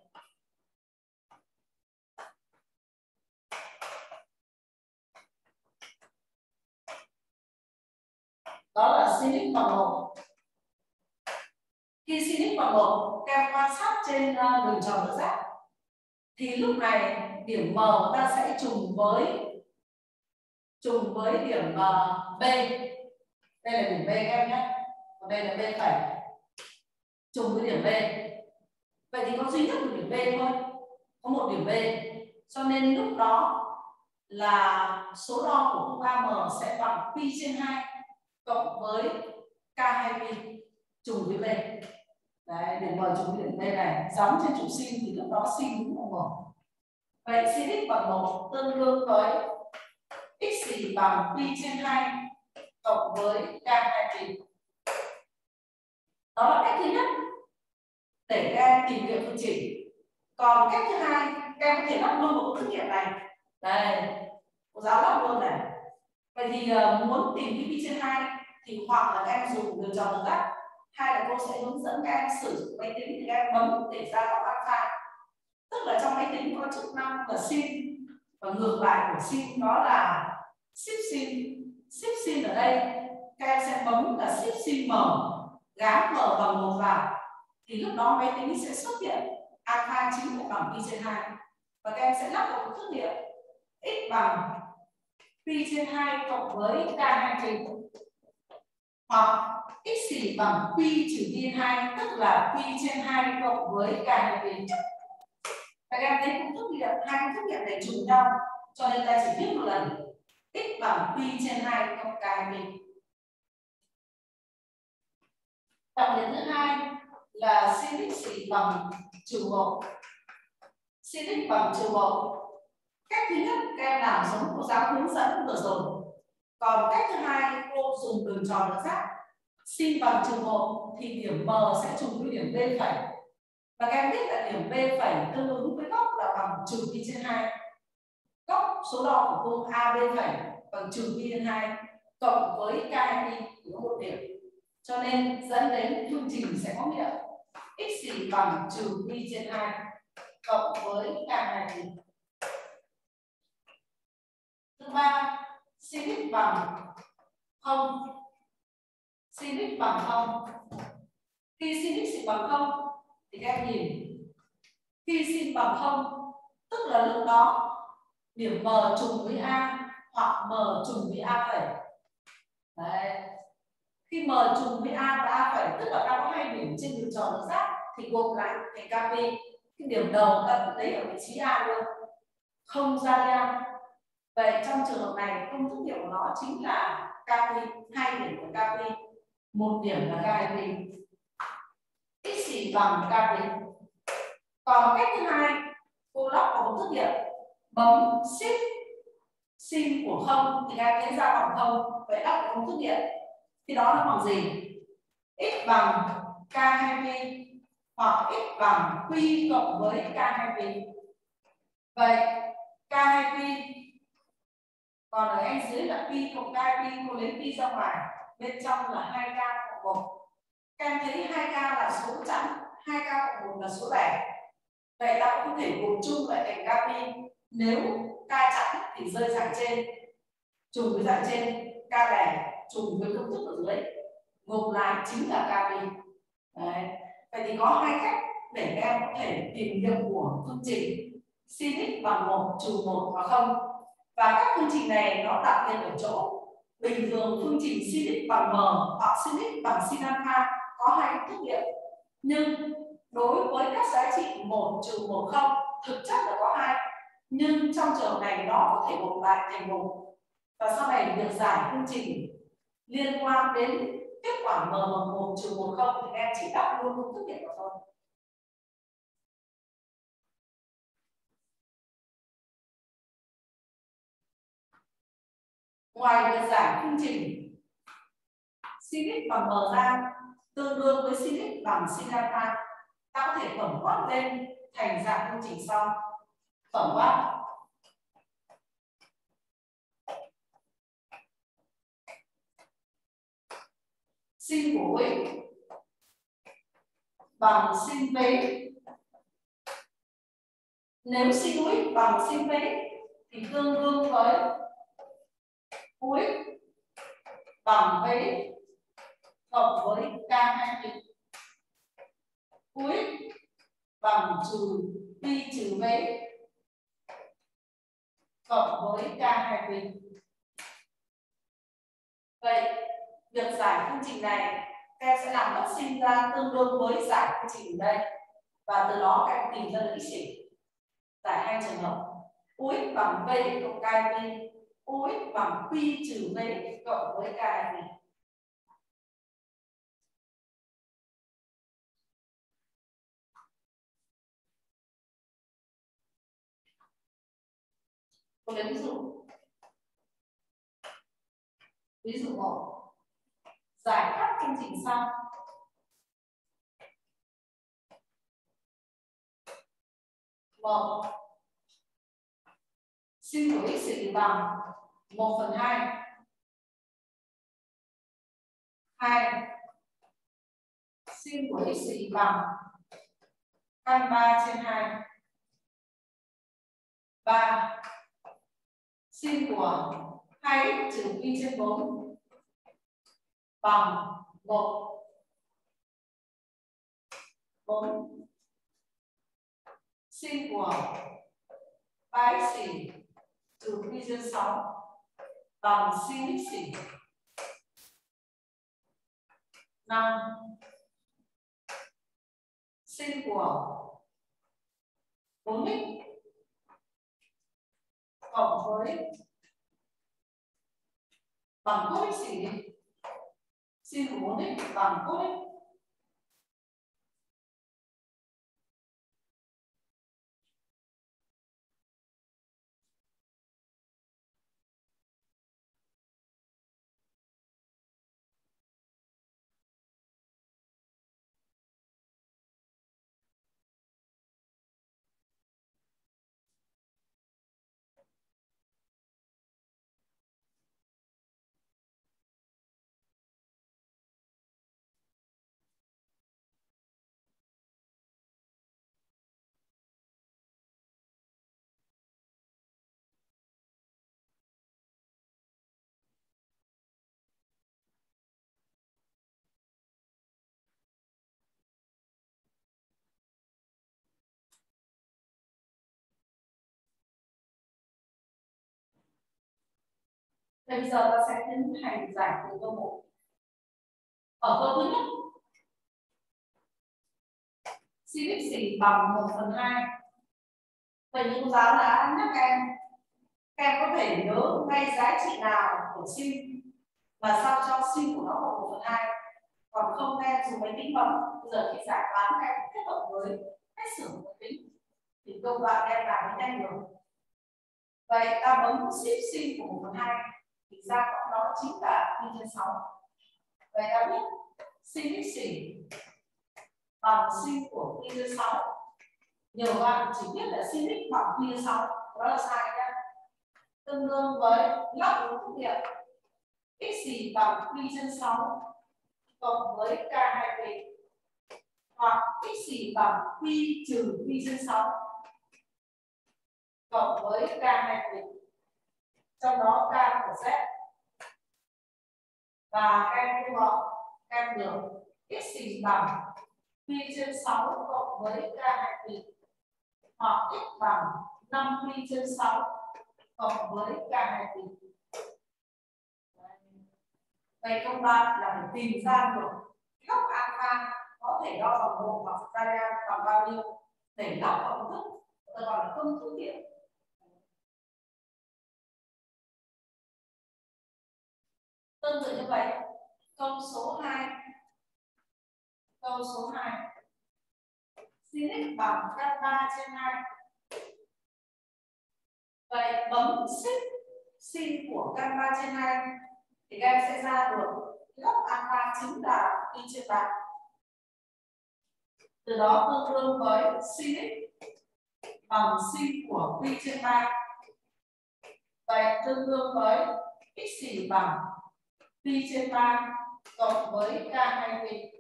Đó là sin x bằng 1 khi sin vào bằng một các em quan sát trên ờ, đường tròn đỡ giác thì lúc này điểm M ta sẽ trùng với trùng với điểm ờ, B. Đây là điểm B các em nhé. Và đây là B phẩy trùng với điểm B. Vậy thì có duy nhất một điểm B thôi. Có một điểm B. Cho nên lúc đó là số đo của cung AM sẽ bằng pi trên 2 cộng với K2pi trùng với B đấy để mời chúng điểm đây này. Giống trên trục sin thì lúc đó sin đúng là một vậy sin x bằng một tương đương với x gì bằng pi trên 2 cộng với k 2 pi đó là cách thứ nhất để các tìm nghiệm phương trình còn cách thứ hai các em có thể lắp luôn một thử nghiệm này. Đây cô giáo lắp luôn này. Vậy thì uh, muốn tìm cái pi trên hai thì hoặc là các em dùng đường tròn đường tắt hay là cô sẽ hướng dẫn các em sử dụng máy tính thì các em bấm để ra đọc alpha tức là trong máy tính có chức năng là sin và ngược lại của sin đó là ship sim. Ship sim ở đây, các em sẽ bấm là ship sim mở. Gán mở bằng một vào. Thì lúc đó máy tính sẽ xuất hiện. Alpha chính là bằng pi trên 2 và các em sẽ lắp vào thức nghiệm x bằng pi trên 2 cộng với k 2 trừ hoặc x thì bằng q trừ đi 2 tức là q trên 2 cộng với k 2 trừ các em thấy công thức nghiệm hai công thức nghiệm này trùng nhau, cho nên ta chỉ viết một lần x bằng q trên 2 cộng k 2 trừ đặc điểm thứ hai là sin x bằng trừ 1 sin x bằng trừ 1 cách thứ nhất, các em làm giống cô giáo hướng dẫn còn cách thứ hai, cô dùng đường tròn đường giác sin bằng trừ một thì điểm m sẽ trùng với điểm b phẩy. Và các em biết là điểm b phẩy tương ứng với góc là bằng trừ pi trên 2 góc số đo của cô ab phẩy bằng trừ pi trên 2 cộng với k pi một điểm. Cho nên dẫn đến phương trình sẽ có nghĩa x gì bằng trừ pi trên 2 cộng với k pi thứ ba sin x bằng không? Sin x bằng không? Khi sin x bằng không, thì các em nhìn. Khi sin bằng không, tức là lúc đó, điểm m trùng với a hoặc m trùng với a phẩy. Đấy. Khi m trùng với a và a phẩy, tức là ta có hai điểm trên đường tròn đường sát thì gộp lại thành kp. Cái điểm đầu ta lấy ở vị trí a luôn. Không ra ra vậy trong trường hợp này công thức nghiệm của nó chính là kp hai điểm của kp một điểm là kp x bằng kp còn cách thứ hai, cô lóc vào công thức nghiệm bấm shift sin của không, thì các em ra bằng không. Vậy lắp công thức nghiệm thì đó là bằng gì? X bằng k 2 p hoặc x bằng q cộng với k 2 p vậy k 2 p còn ở anh dưới là pi cộng k pi cô lấy pi ra ngoài. Bên trong là 2k cộng một. Các em thấy 2k là số chẵn 2k cộng một là số lẻ vậy ta cũng có thể gộp chung lại thành k pi. Nếu k chẵn thì rơi dạng trên, trùng với dạng trên k lẻ trùng với công thức ở dưới. Gộp lại chính là k pi. Đấy. vậy thì có hai cách để các em có thể tìm hiểu của phương trình. Sin x bằng một, trừ một và không và các phương trình này nó đặc biệt ở chỗ bình thường phương trình sin x bằng m hoặc sin x bằng sin alpha có hai cách thức nghiệm. Nhưng đối với các giá trị 1 trừ một không, thực chất là có hai. Nhưng trong trường này nó có thể gộp lại thành một. Và sau này việc giải phương trình liên quan đến kết quả m bằng trừ một không thì em chỉ đáp luôn công thức nghiệm mà thôi ngoài việc giải phương trình sin x bằng m ra, tương đương với sin x bằng sin alpha ta có thể tổng quát lên thành dạng phương trình sau. Tổng quát. Sin của x bằng sin v nếu sin x bằng sin v thì tương đương với cuối bằng với cộng với k hai. Định cuối bằng trừ pi trừ v cộng với k hai bình vậy việc giải phương trình này, các em sẽ làm phát sinh ra tương đương với giải phương trình ở đây. Và từ đó các em tìm ra được x giải hai trường hợp. Cuối bằng v cộng k pi bằng pi trừ v cộng với cái này lấy ví dụ. Ví dụ một giải các chương trình sau. Một Sin của x bằng 1 phần 2 2 sin của x bằng căn 3 trên 2 3 sin của 2x trừ y trên 4 bằng 1 4 sin của 3x từ y trên 6 bằng sin x năm. Sinh của bốn x cộng với bằng cos x gì? Sin của bốn x bằng cos x. Thế bây giờ ta sẽ tiến hành giải từ câu 1. Ở câu thứ nhất, sin x bằng 1 phần 2. Thầy cô giáo đã nhắc em, các em có thể nhớ ngay giá trị nào của sin và sao cho sin của nó bằng 1 phần 2. Còn không các em dùng máy tính bấm, bây giờ khi giải toán các em kết hợp với cách sử dụng máy tính thì công đoạn em làm nhanh được. Vậy ta bấm shift sin của 1 phần 2 thì ra cộng đó chính là pi trên sóng vậy ta biết sin x bằng sinh của pi trên sóng nhiều bạn chỉ biết là sinh x bằng pi trên sóng đó là sai nhá. Tương đương với log ứng thức nghiệm x bằng pi trên sóng cộng với k 2 p? Hoặc x bằng pi trừ pi trên sóng cộng với k 2 p? Trong đó k của z. Và các em gọi các em được x bằng pi trên 6 cộng với k hai pi hoặc x bằng 5 pi trên 6 cộng với k hai pi Vậy các bạn là phải tìm ra được góc alpha có thể đo bằng một hoặc varian bằng bao nhiêu để lắp công thức tôi gọi là công thức điện. Tương tự như vậy, câu số 2. Câu số 2. Sin x bằng căn 3 trên 2. Vậy bấm xích sin của căn 3 trên 2 thì các em sẽ ra được góc alpha chính là y trên 3. Từ đó tương đương với sin x bằng sin của pi trên 3. Vậy tương đương với x bằng pi trên 3 cộng với k 2 pi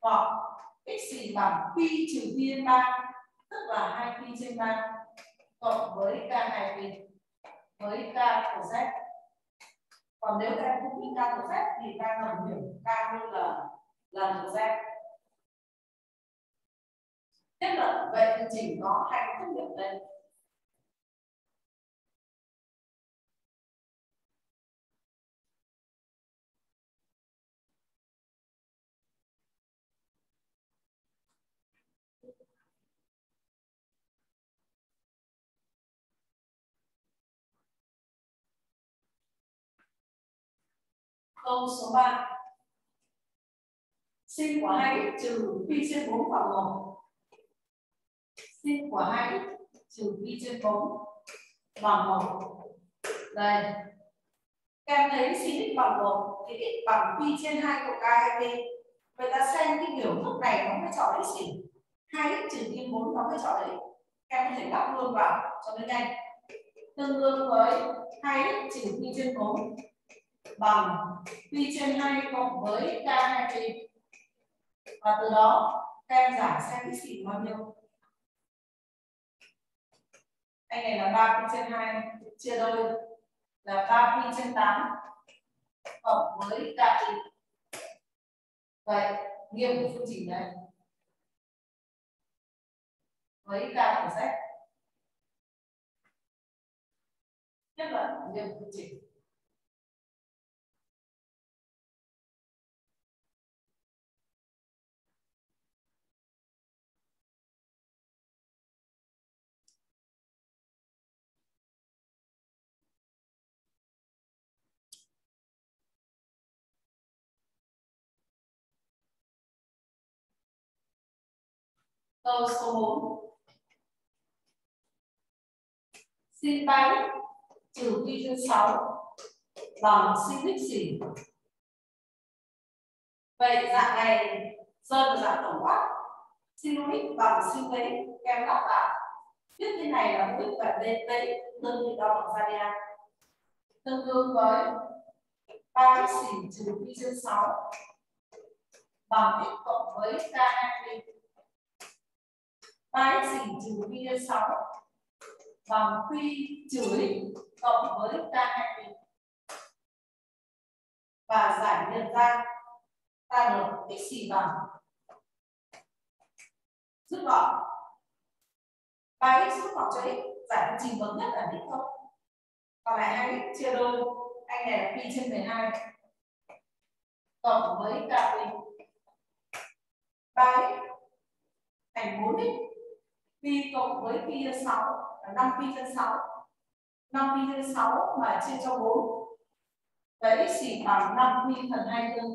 hoặc x gì bằng pi trừ pi trên 3 tức là 2 pi trên 3 cộng với k 2 pi với k của z. Còn nếu em không biết k của z thì ta cần hiểu k như là lần của z. Kết luận về chương trình có hai phương điệp đây. Câu số 3. Sin của 2x trừ pi trên 4 bằng 1. Sin của 2x trừ pi trên 4 bằng 1. đây các em thấy sin x bằng 1 thì x bằng pi trên 2 của k hay p vậy ta xem cái biểu thức này nó cái chọn x gì 2x trừ pi bốn nó cái chọn x. các em có thể gấp luôn vào cho nó nhanh tương đương với 2x trừ pi trên 4 bằng pi trên 2 cộng với k 2 pi và từ đó các em giải sang x gì bao nhiêu anh này là 3 pi trên 2 chia đôi là 3 pi trên 8 cộng với k pi. Vậy nghiệm của phương trình này với k của z. Tiếp là nghiệm phương trình. Câu số 4. Sin 3 trừ pi trên 6 bằng sin x gì? Vậy dạng này, sơn là dạng tổng quát. Sin x bằng sin vế kèm lắp vào. tiếp thế này là mức và dt đơn vị đo bằng radian. Tương đương với 3 x trừ pi trên 6 bằng x cộng với k 2 3 x trừ pi 6 bằng pi trừ x cộng với tan hai pi và giải nhân ra, ta được x bằng. Rút gọn. Ba x rút gọn cho x giải phương trình lớn nhất là x không còn lại hai x chia đôi, anh này là pi trên 12 cộng với k pi 3x thành 4x pi cộng với pi trên 6 là 5 pi trên 6 5 pi trên 6 mà chia cho 4 đấy x chỉ bằng 5 pi phần 24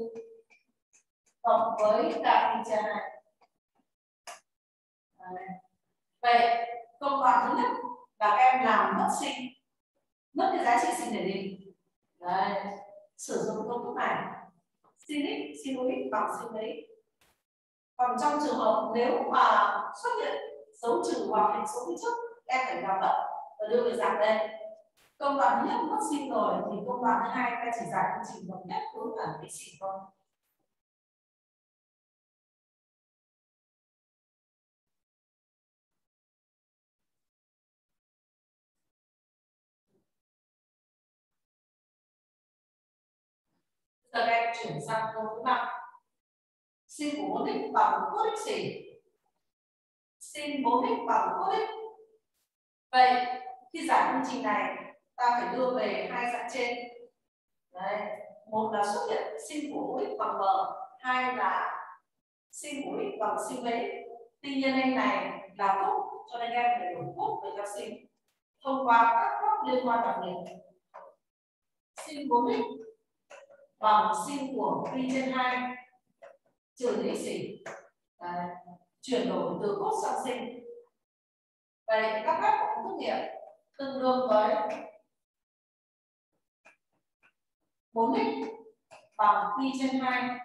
cộng với cả pi trên 2 Vậy công đoạn thứ nhất là các em làm mất sinh. Mất cái giá trị sinh để đi. Đấy. sử dụng công thức này. Sin x sin x bằng sin đấy. Còn trong trường hợp nếu mà xuất hiện dấu trừ hoặc hệ số phía trước em phải làm vậy và đưa về dạng đây. Công đoạn nhất mất sinh rồi thì công đoạn hai, ta chỉ giải công trình đồng nhất hướng ẩn cái xỉ thôi. Giờ em chuyển sang câu thứ năm sin của 4x bằng cos x xỉ sin 4x bằng cos x. Vậy khi giải phương trình này ta phải đưa về hai dạng trên. Đấy, một là xuất hiện sin của x bằng m, hai là sin của x bằng sin v. Tuy nhiên anh này là phúc cho nên em phải đổi phúc về cho sin thông qua các góc liên quan đặc biệt. Sin 4x bằng sin của pi trên 2 trừ x gì? Đấy chuyển đổi từ cốt sang sinh. Vậy các phép của công thức nghiệm tương đương với 4x bằng pi trên 2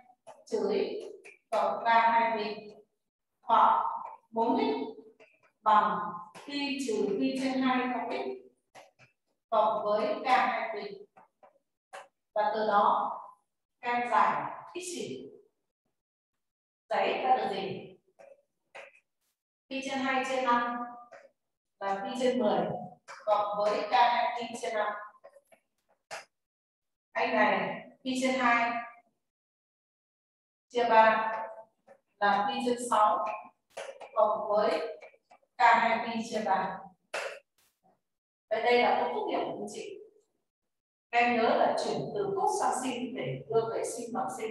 trừ x cộng k 2 pi. Hoặc 4x bằng pi trừ pi trên 2 cộng x cộng với k 2 pi. Và từ đó, em giải x chỉ. Giải ra được gì? Pi trên 2 trên 5 là pi trên 10 cộng với k pi trên 5 anh này, pi trên 2 chia 3 là pi trên 6 cộng với k 2 pi chia 3 Vậy đây là công thức nghiệm của chị. Em nhớ là chuyển từ cos sang sin để đưa về sin bằng sin.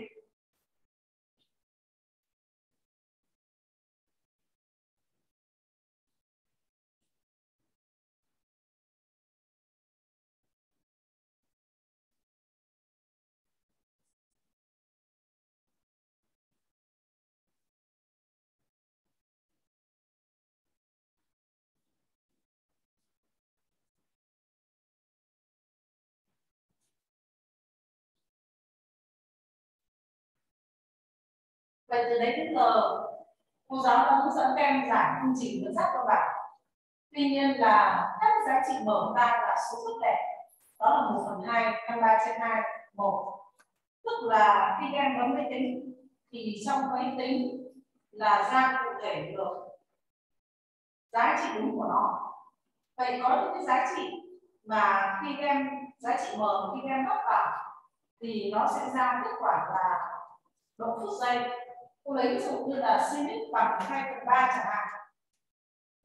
Vậy từ đấy đến giờ, cô giáo đã hướng dẫn các em giải phương trình dẫn dắt các bạn tuy nhiên là các giá trị mở của ta là số rất lẻ đó là một phần hai, năm ba trên hai, một. Tức là khi em bấm máy tính, thì trong máy tính là ra cụ thể được giá trị đúng của nó. Vậy có những cái giá trị mà khi em, giá trị m khi em bắt vào, thì nó sẽ ra kết quả là độ phút giây cô lấy ví dụ như là sin x bằng 2 phần 3 chẳng hạn.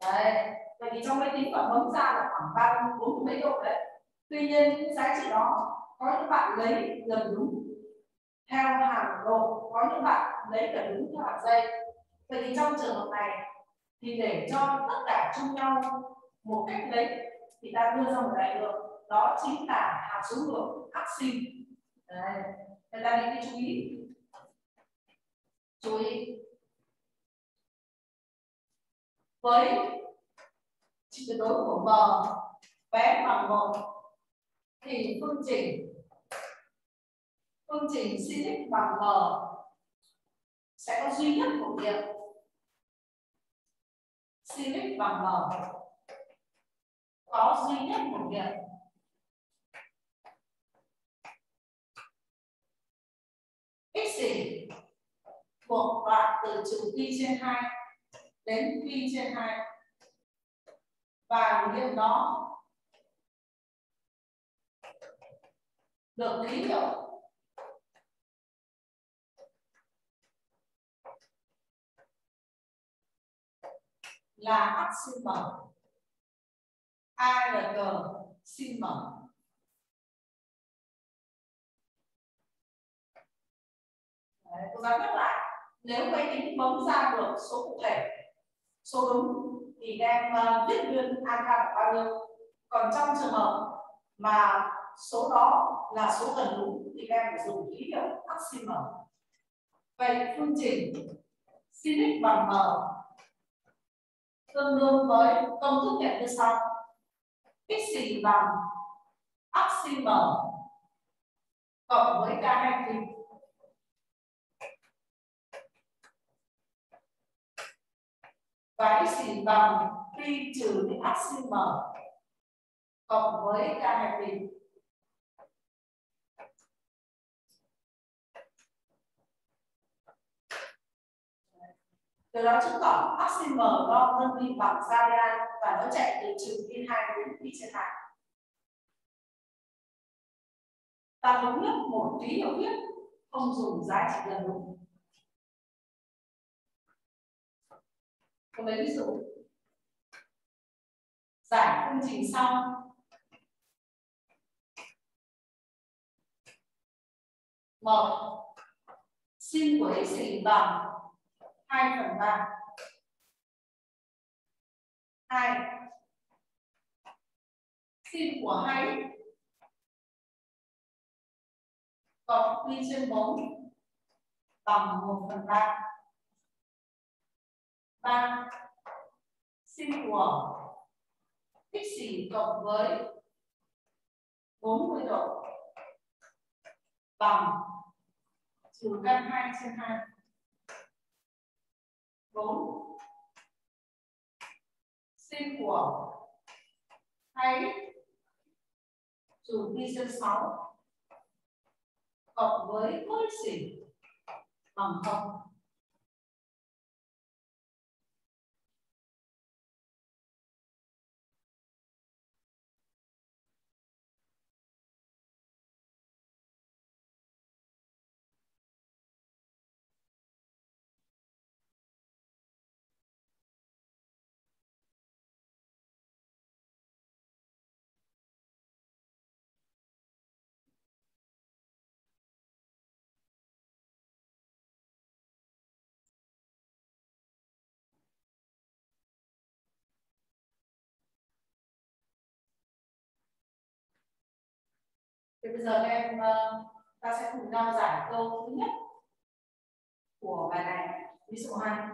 Đấy vậy thì trong máy tính mà bấm ra là khoảng ba bốn mấy độ đấy. Tuy nhiên, những giá trị đó, có những bạn lấy gần đúng theo hàng độ, có những bạn lấy gần đúng theo hàng giây. Vậy thì trong trường hợp này, thì để cho tất cả chung nhau một cách lấy, thì ta đưa ra một đại lượng đó chính là hàm số lượng axin đấy, người ta nên chú ý chú ý. Với trị tuyệt đối của m bé bằng một, thì phương trình phương trình sin x bằng m sẽ có duy nhất một điểm. Sin x bằng m có duy nhất một điểm. X gì? Thuộc đoạn từ trừ pi trên 2 đến pi trên 2 và nghiệm đó được ký hiệu. Là h sin mở. ARG sin mở. Đấy, cô giáo nhắc lại nếu máy tính bấm ra được số cụ thể số đúng thì đem uh, viết nguyên AK là bao nhiêu. Còn trong trường hợp mà số đó là số gần đúng thì em phải dùng ký hiệu maximum vậy phương trình sin x bằng m tương đương với công thức nhận như sau. X xì bằng maximum cộng với k hai và x xì bằng pi trừ đi maximum cộng với k hai pi từ đó chứng tỏ axit m đo đơn vị bằng radian và nó chạy từ trừ pi 2 đến pi trên 2 ta đúng nhất một tí hiểu biết, không dùng giá trị lần đúng Tôi lấy ví dụ giải phương trình sau. Một. Sin của x bằng 2 phần 3 2 sin của 2 cộng pi trên 4 bằng 1 phần 3 3 sin của x xỉ cộng với 40 độ bằng trừ căn 2 trên 2 4 sin của 2 trừ pi trên 6 cộng với cos xỉ bằng 0 bây giờ các em ờ, ta sẽ cùng nhau giải câu thứ nhất của bài này. Ví dụ hai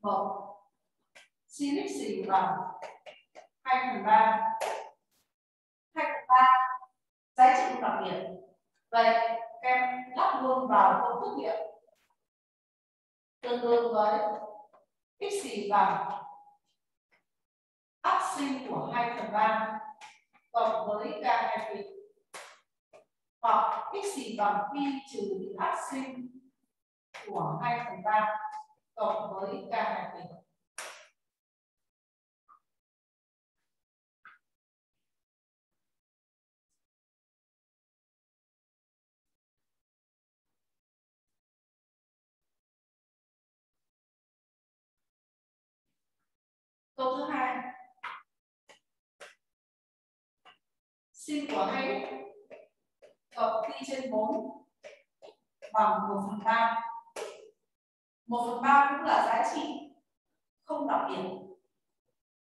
một Sin x xỉ bằng hai phần 3. 2 phần ba, giá trị đặc biệt. Vậy, các em lắp luôn vào công thức nghiệm tương đương với x gì bằng áp sinh của hai phần ba cộng với k hai vị hoặc x gì bằng pi trừ áp sinh của 2 phần 3 cộng với k hai vị Câu thứ hai. Sin của 2 cộng pi trên 4 bằng 1 phần 3. 1 phần 3 cũng là giá trị, không đặc biệt.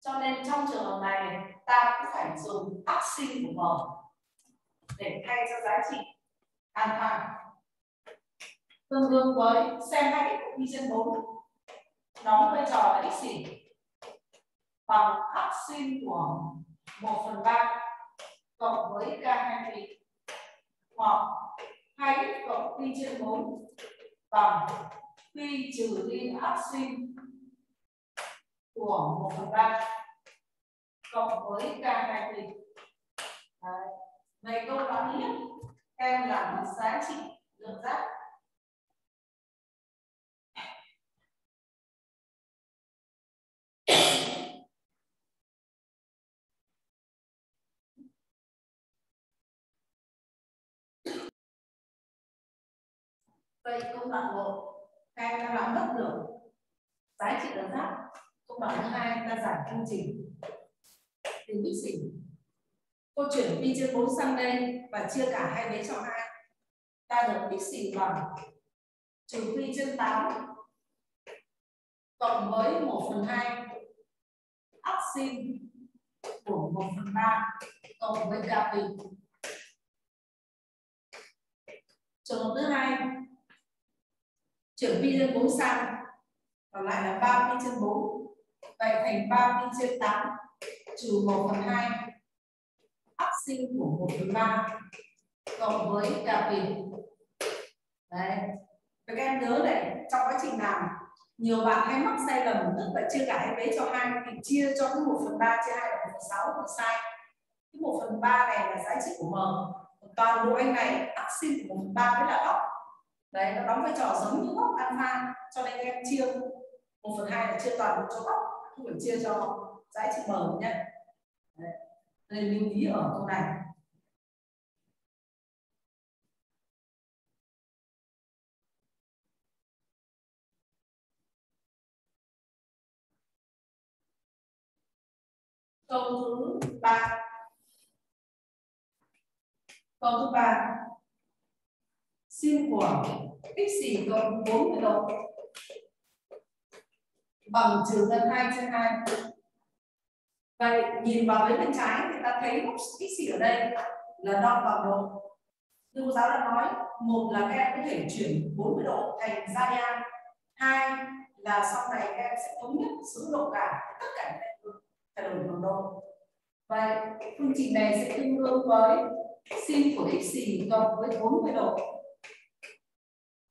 Cho nên trong trường hợp này, ta cũng phải dùng áp sinh của m để thay cho giá trị. Alpha tương đương với xem hai của pi trên 4 nó vai trò là x gì bằng áp sin của 1 phần 3 cộng với k hai vị hoặc 2x cộng pi trên 4 bằng pi trừ đi áp sin của 1 phần 3 cộng với k hai Đấy. Về câu đoán nhất em là một giá trị lượng giác vậy công đoạn một các em đã làm mất được giá trị đơn giác công đoạn thứ hai ta giảm chương trình. Từ bích xỉ. Cô chuyển pi trên 4 sang đây và chia cả hai vế cho hai. Ta được bích xỉ bằng trừ pi trên 8 cộng với 1 phần 2 áp sin của 1 phần 3 cộng với k bình, trường hợp thứ hai chuyển pi trên 4 sang, còn lại là 3 pi trên 4 vậy thành 3 pi trên 8 trừ 1 phần 2 áp sinh của 1 phần 3 cộng với cả pi. Đấy. Các em nhớ này, trong quá trình làm, nhiều bạn hay mắc sai lầm, tức là chia cả hai vế cho hai, thì chia cho cái 1 phần 3 chia 2 là 1 phần 6 là sai. Cái 1 phần 3 này là giá trị của m. Toàn bộ anh này, áp sinh của 1 phần 3 mới là góc đấy, nó đóng vai trò giống như góc alpha cho nên em chia một phần hai là chia toàn bộ cho góc không phải chia cho giá trị m nhé. Đấy. nên lưu ý ở câu này. Câu thứ ba. Câu thứ ba. Xin của xỉ cộng 40 độ bằng trừ gần 2 trên 2. Vậy nhìn vào bên bên trái thì ta thấy góc x xỉ ở đây là đo bằng độ. Như cô giáo đã nói, một là các em có thể chuyển 40 độ thành radian, hai là sau này các em sẽ thống nhất số độ cả tất cả các thay đổi bằng độ. Vậy phương trình này sẽ tương đương với sin của x xỉ cộng với 40 độ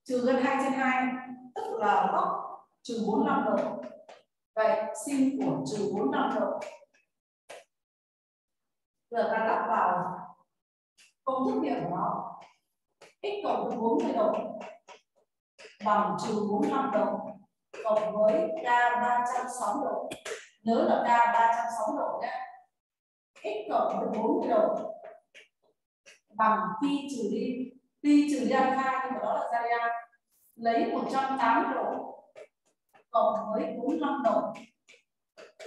trừ gần 2 trên 2 tức là góc trừ 45 độ. Vậy sin của trừ 45 độ. Giờ ta lắp vào công thức nghiệm của nó. x cộng 40 độ bằng trừ 45 độ cộng với k 360 độ. Nhớ là k 360 độ nhé. x cộng với 40 độ bằng pi trừ đi, pi trừ đi alpha nhưng mà đó là radian lấy 180 độ, cộng với 45 độ,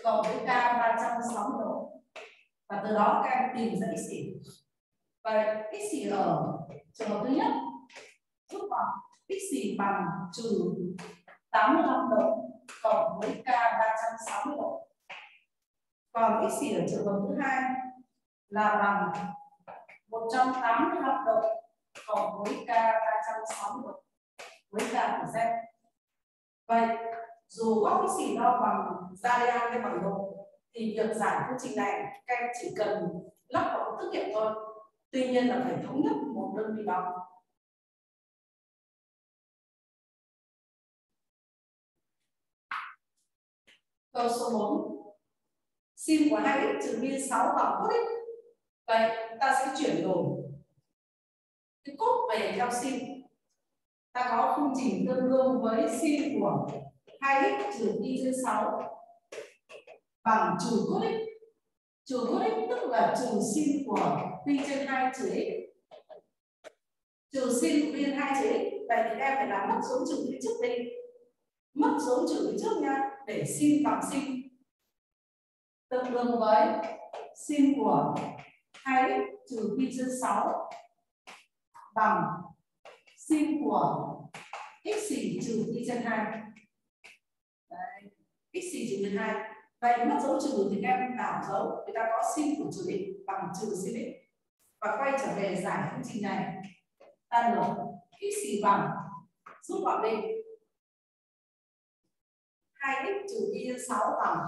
cộng với k 360 độ. Và từ đó các em tìm ra x xỉ. Và x xỉ ở trường hợp thứ nhất rút bằng x xỉ bằng trừ 85 độ, cộng với k 360 độ. Còn x xỉ ở trường hợp thứ hai là bằng 185 độ, cộng với k 360 độ với da của z. Vậy, dù góc cái xỉ đo bằng radian hay bằng độ thì việc giải phương trình này các em chỉ cần lắp vào thức nghiệm thôi. Tuy nhiên là phải thống nhất một đơn vị đo. câu số 4 sin của 2x trừ biên 6 bằng cos x vậy, ta sẽ chuyển đổi cái cốt về theo sin ta có phương trình tương đương với sin của 2x trừ y trên 6 bằng trừ cos x. Trừ cos x tức là trừ sin của pi trên 2 trừ x. Trừ sin của pi trên 2 trừ x. Vậy thì em phải làm mất số trừ phía trước đi. Mất số trừ phía trước nha, để sin bằng sin. Tương đương với sin của 2x trừ pi trên 6 bằng sin của x xỉ trừ y trên 2 Đấy. x xỉ trừ nhân 2 vậy mất dấu trừ thì các em đảo dấu, người ta có sin của trừ x bằng trừ sin x. Và quay trở về giải phương trình này. Ta được x xỉ bằng rút gọn đi 2x trừ y trên 6 bằng.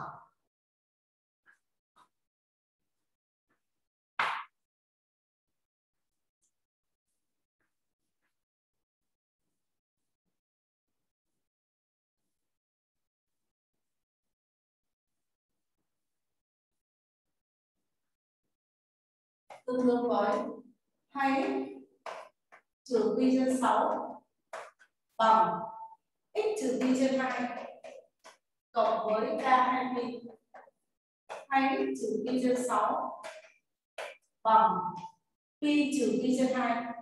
Tương đương với 2 trừ pi trên 6 bằng x trừ pi trên 2 cộng với k 2 pi. 2 x trừ pi trên 6 bằng pi trừ pi trên 2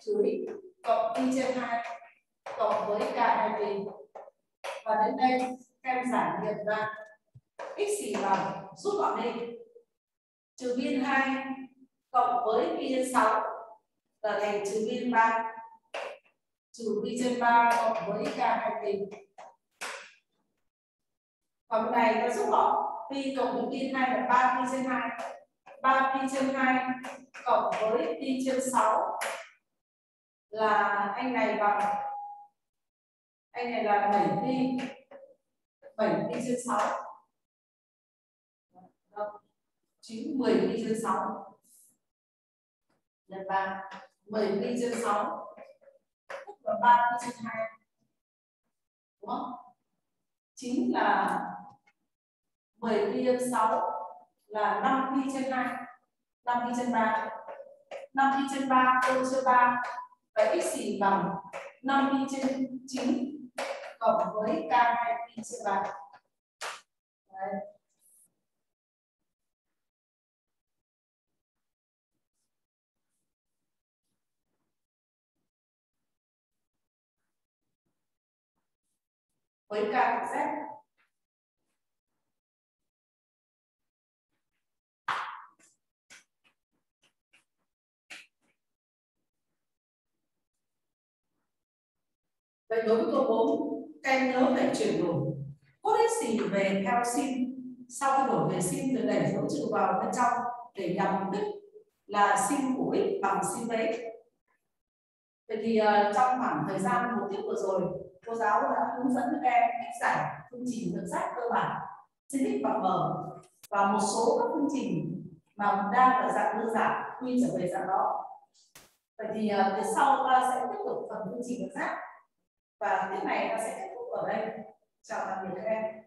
trừ x cộng pi trên 2 cộng với k 2 pi. Và đến đây em giải nghiệm ra x xỉ bằng rút gọn đi trừ biên 2 cộng với pi trên 6 là thành trừ biên 3 trừ pi trên 3 cộng với k 2 pi. Còn này ta rút gọn, pi cộng với pi 2 là 3 pi trên 2 3 pi trên 2 cộng với pi trên 6 là anh này bằng anh này là 7 pi 7 pi trên 6 9 10 pi trên 6 nhân 3 10 pi trên 6 tức là 3 pi trên 2 đúng không? Chính là 10 pi trên 6 là 5 pi trên 2 5 pi trên 3 5 pi trên 3 tôi trên 3 Vậy x xỉ bằng 5 pi trên 9 cộng với k 2 pi trên 3 Đấy. Với k của z Vậy đối với câu 4, các em nhớ phải chuyển đổi. Cốt hết gì về theo sin sau khi đổi về sin được đẩy dấu trừ vào bên trong để nhằm mục đích là sin của x bằng sin với. Vậy thì uh, trong khoảng thời gian một tiết vừa rồi cô giáo đã hướng dẫn các em cách giải phương trình dẫn dắt cơ bản sin x bằng m và một số các phương trình mà đang ở dạng đơn giản quy trở về dạng đó. Vậy thì à, phía sau ta sẽ tiếp tục phần phương trình dẫn dắt và tiết này ta sẽ kết thúc ở đây. Chào tạm biệt các em.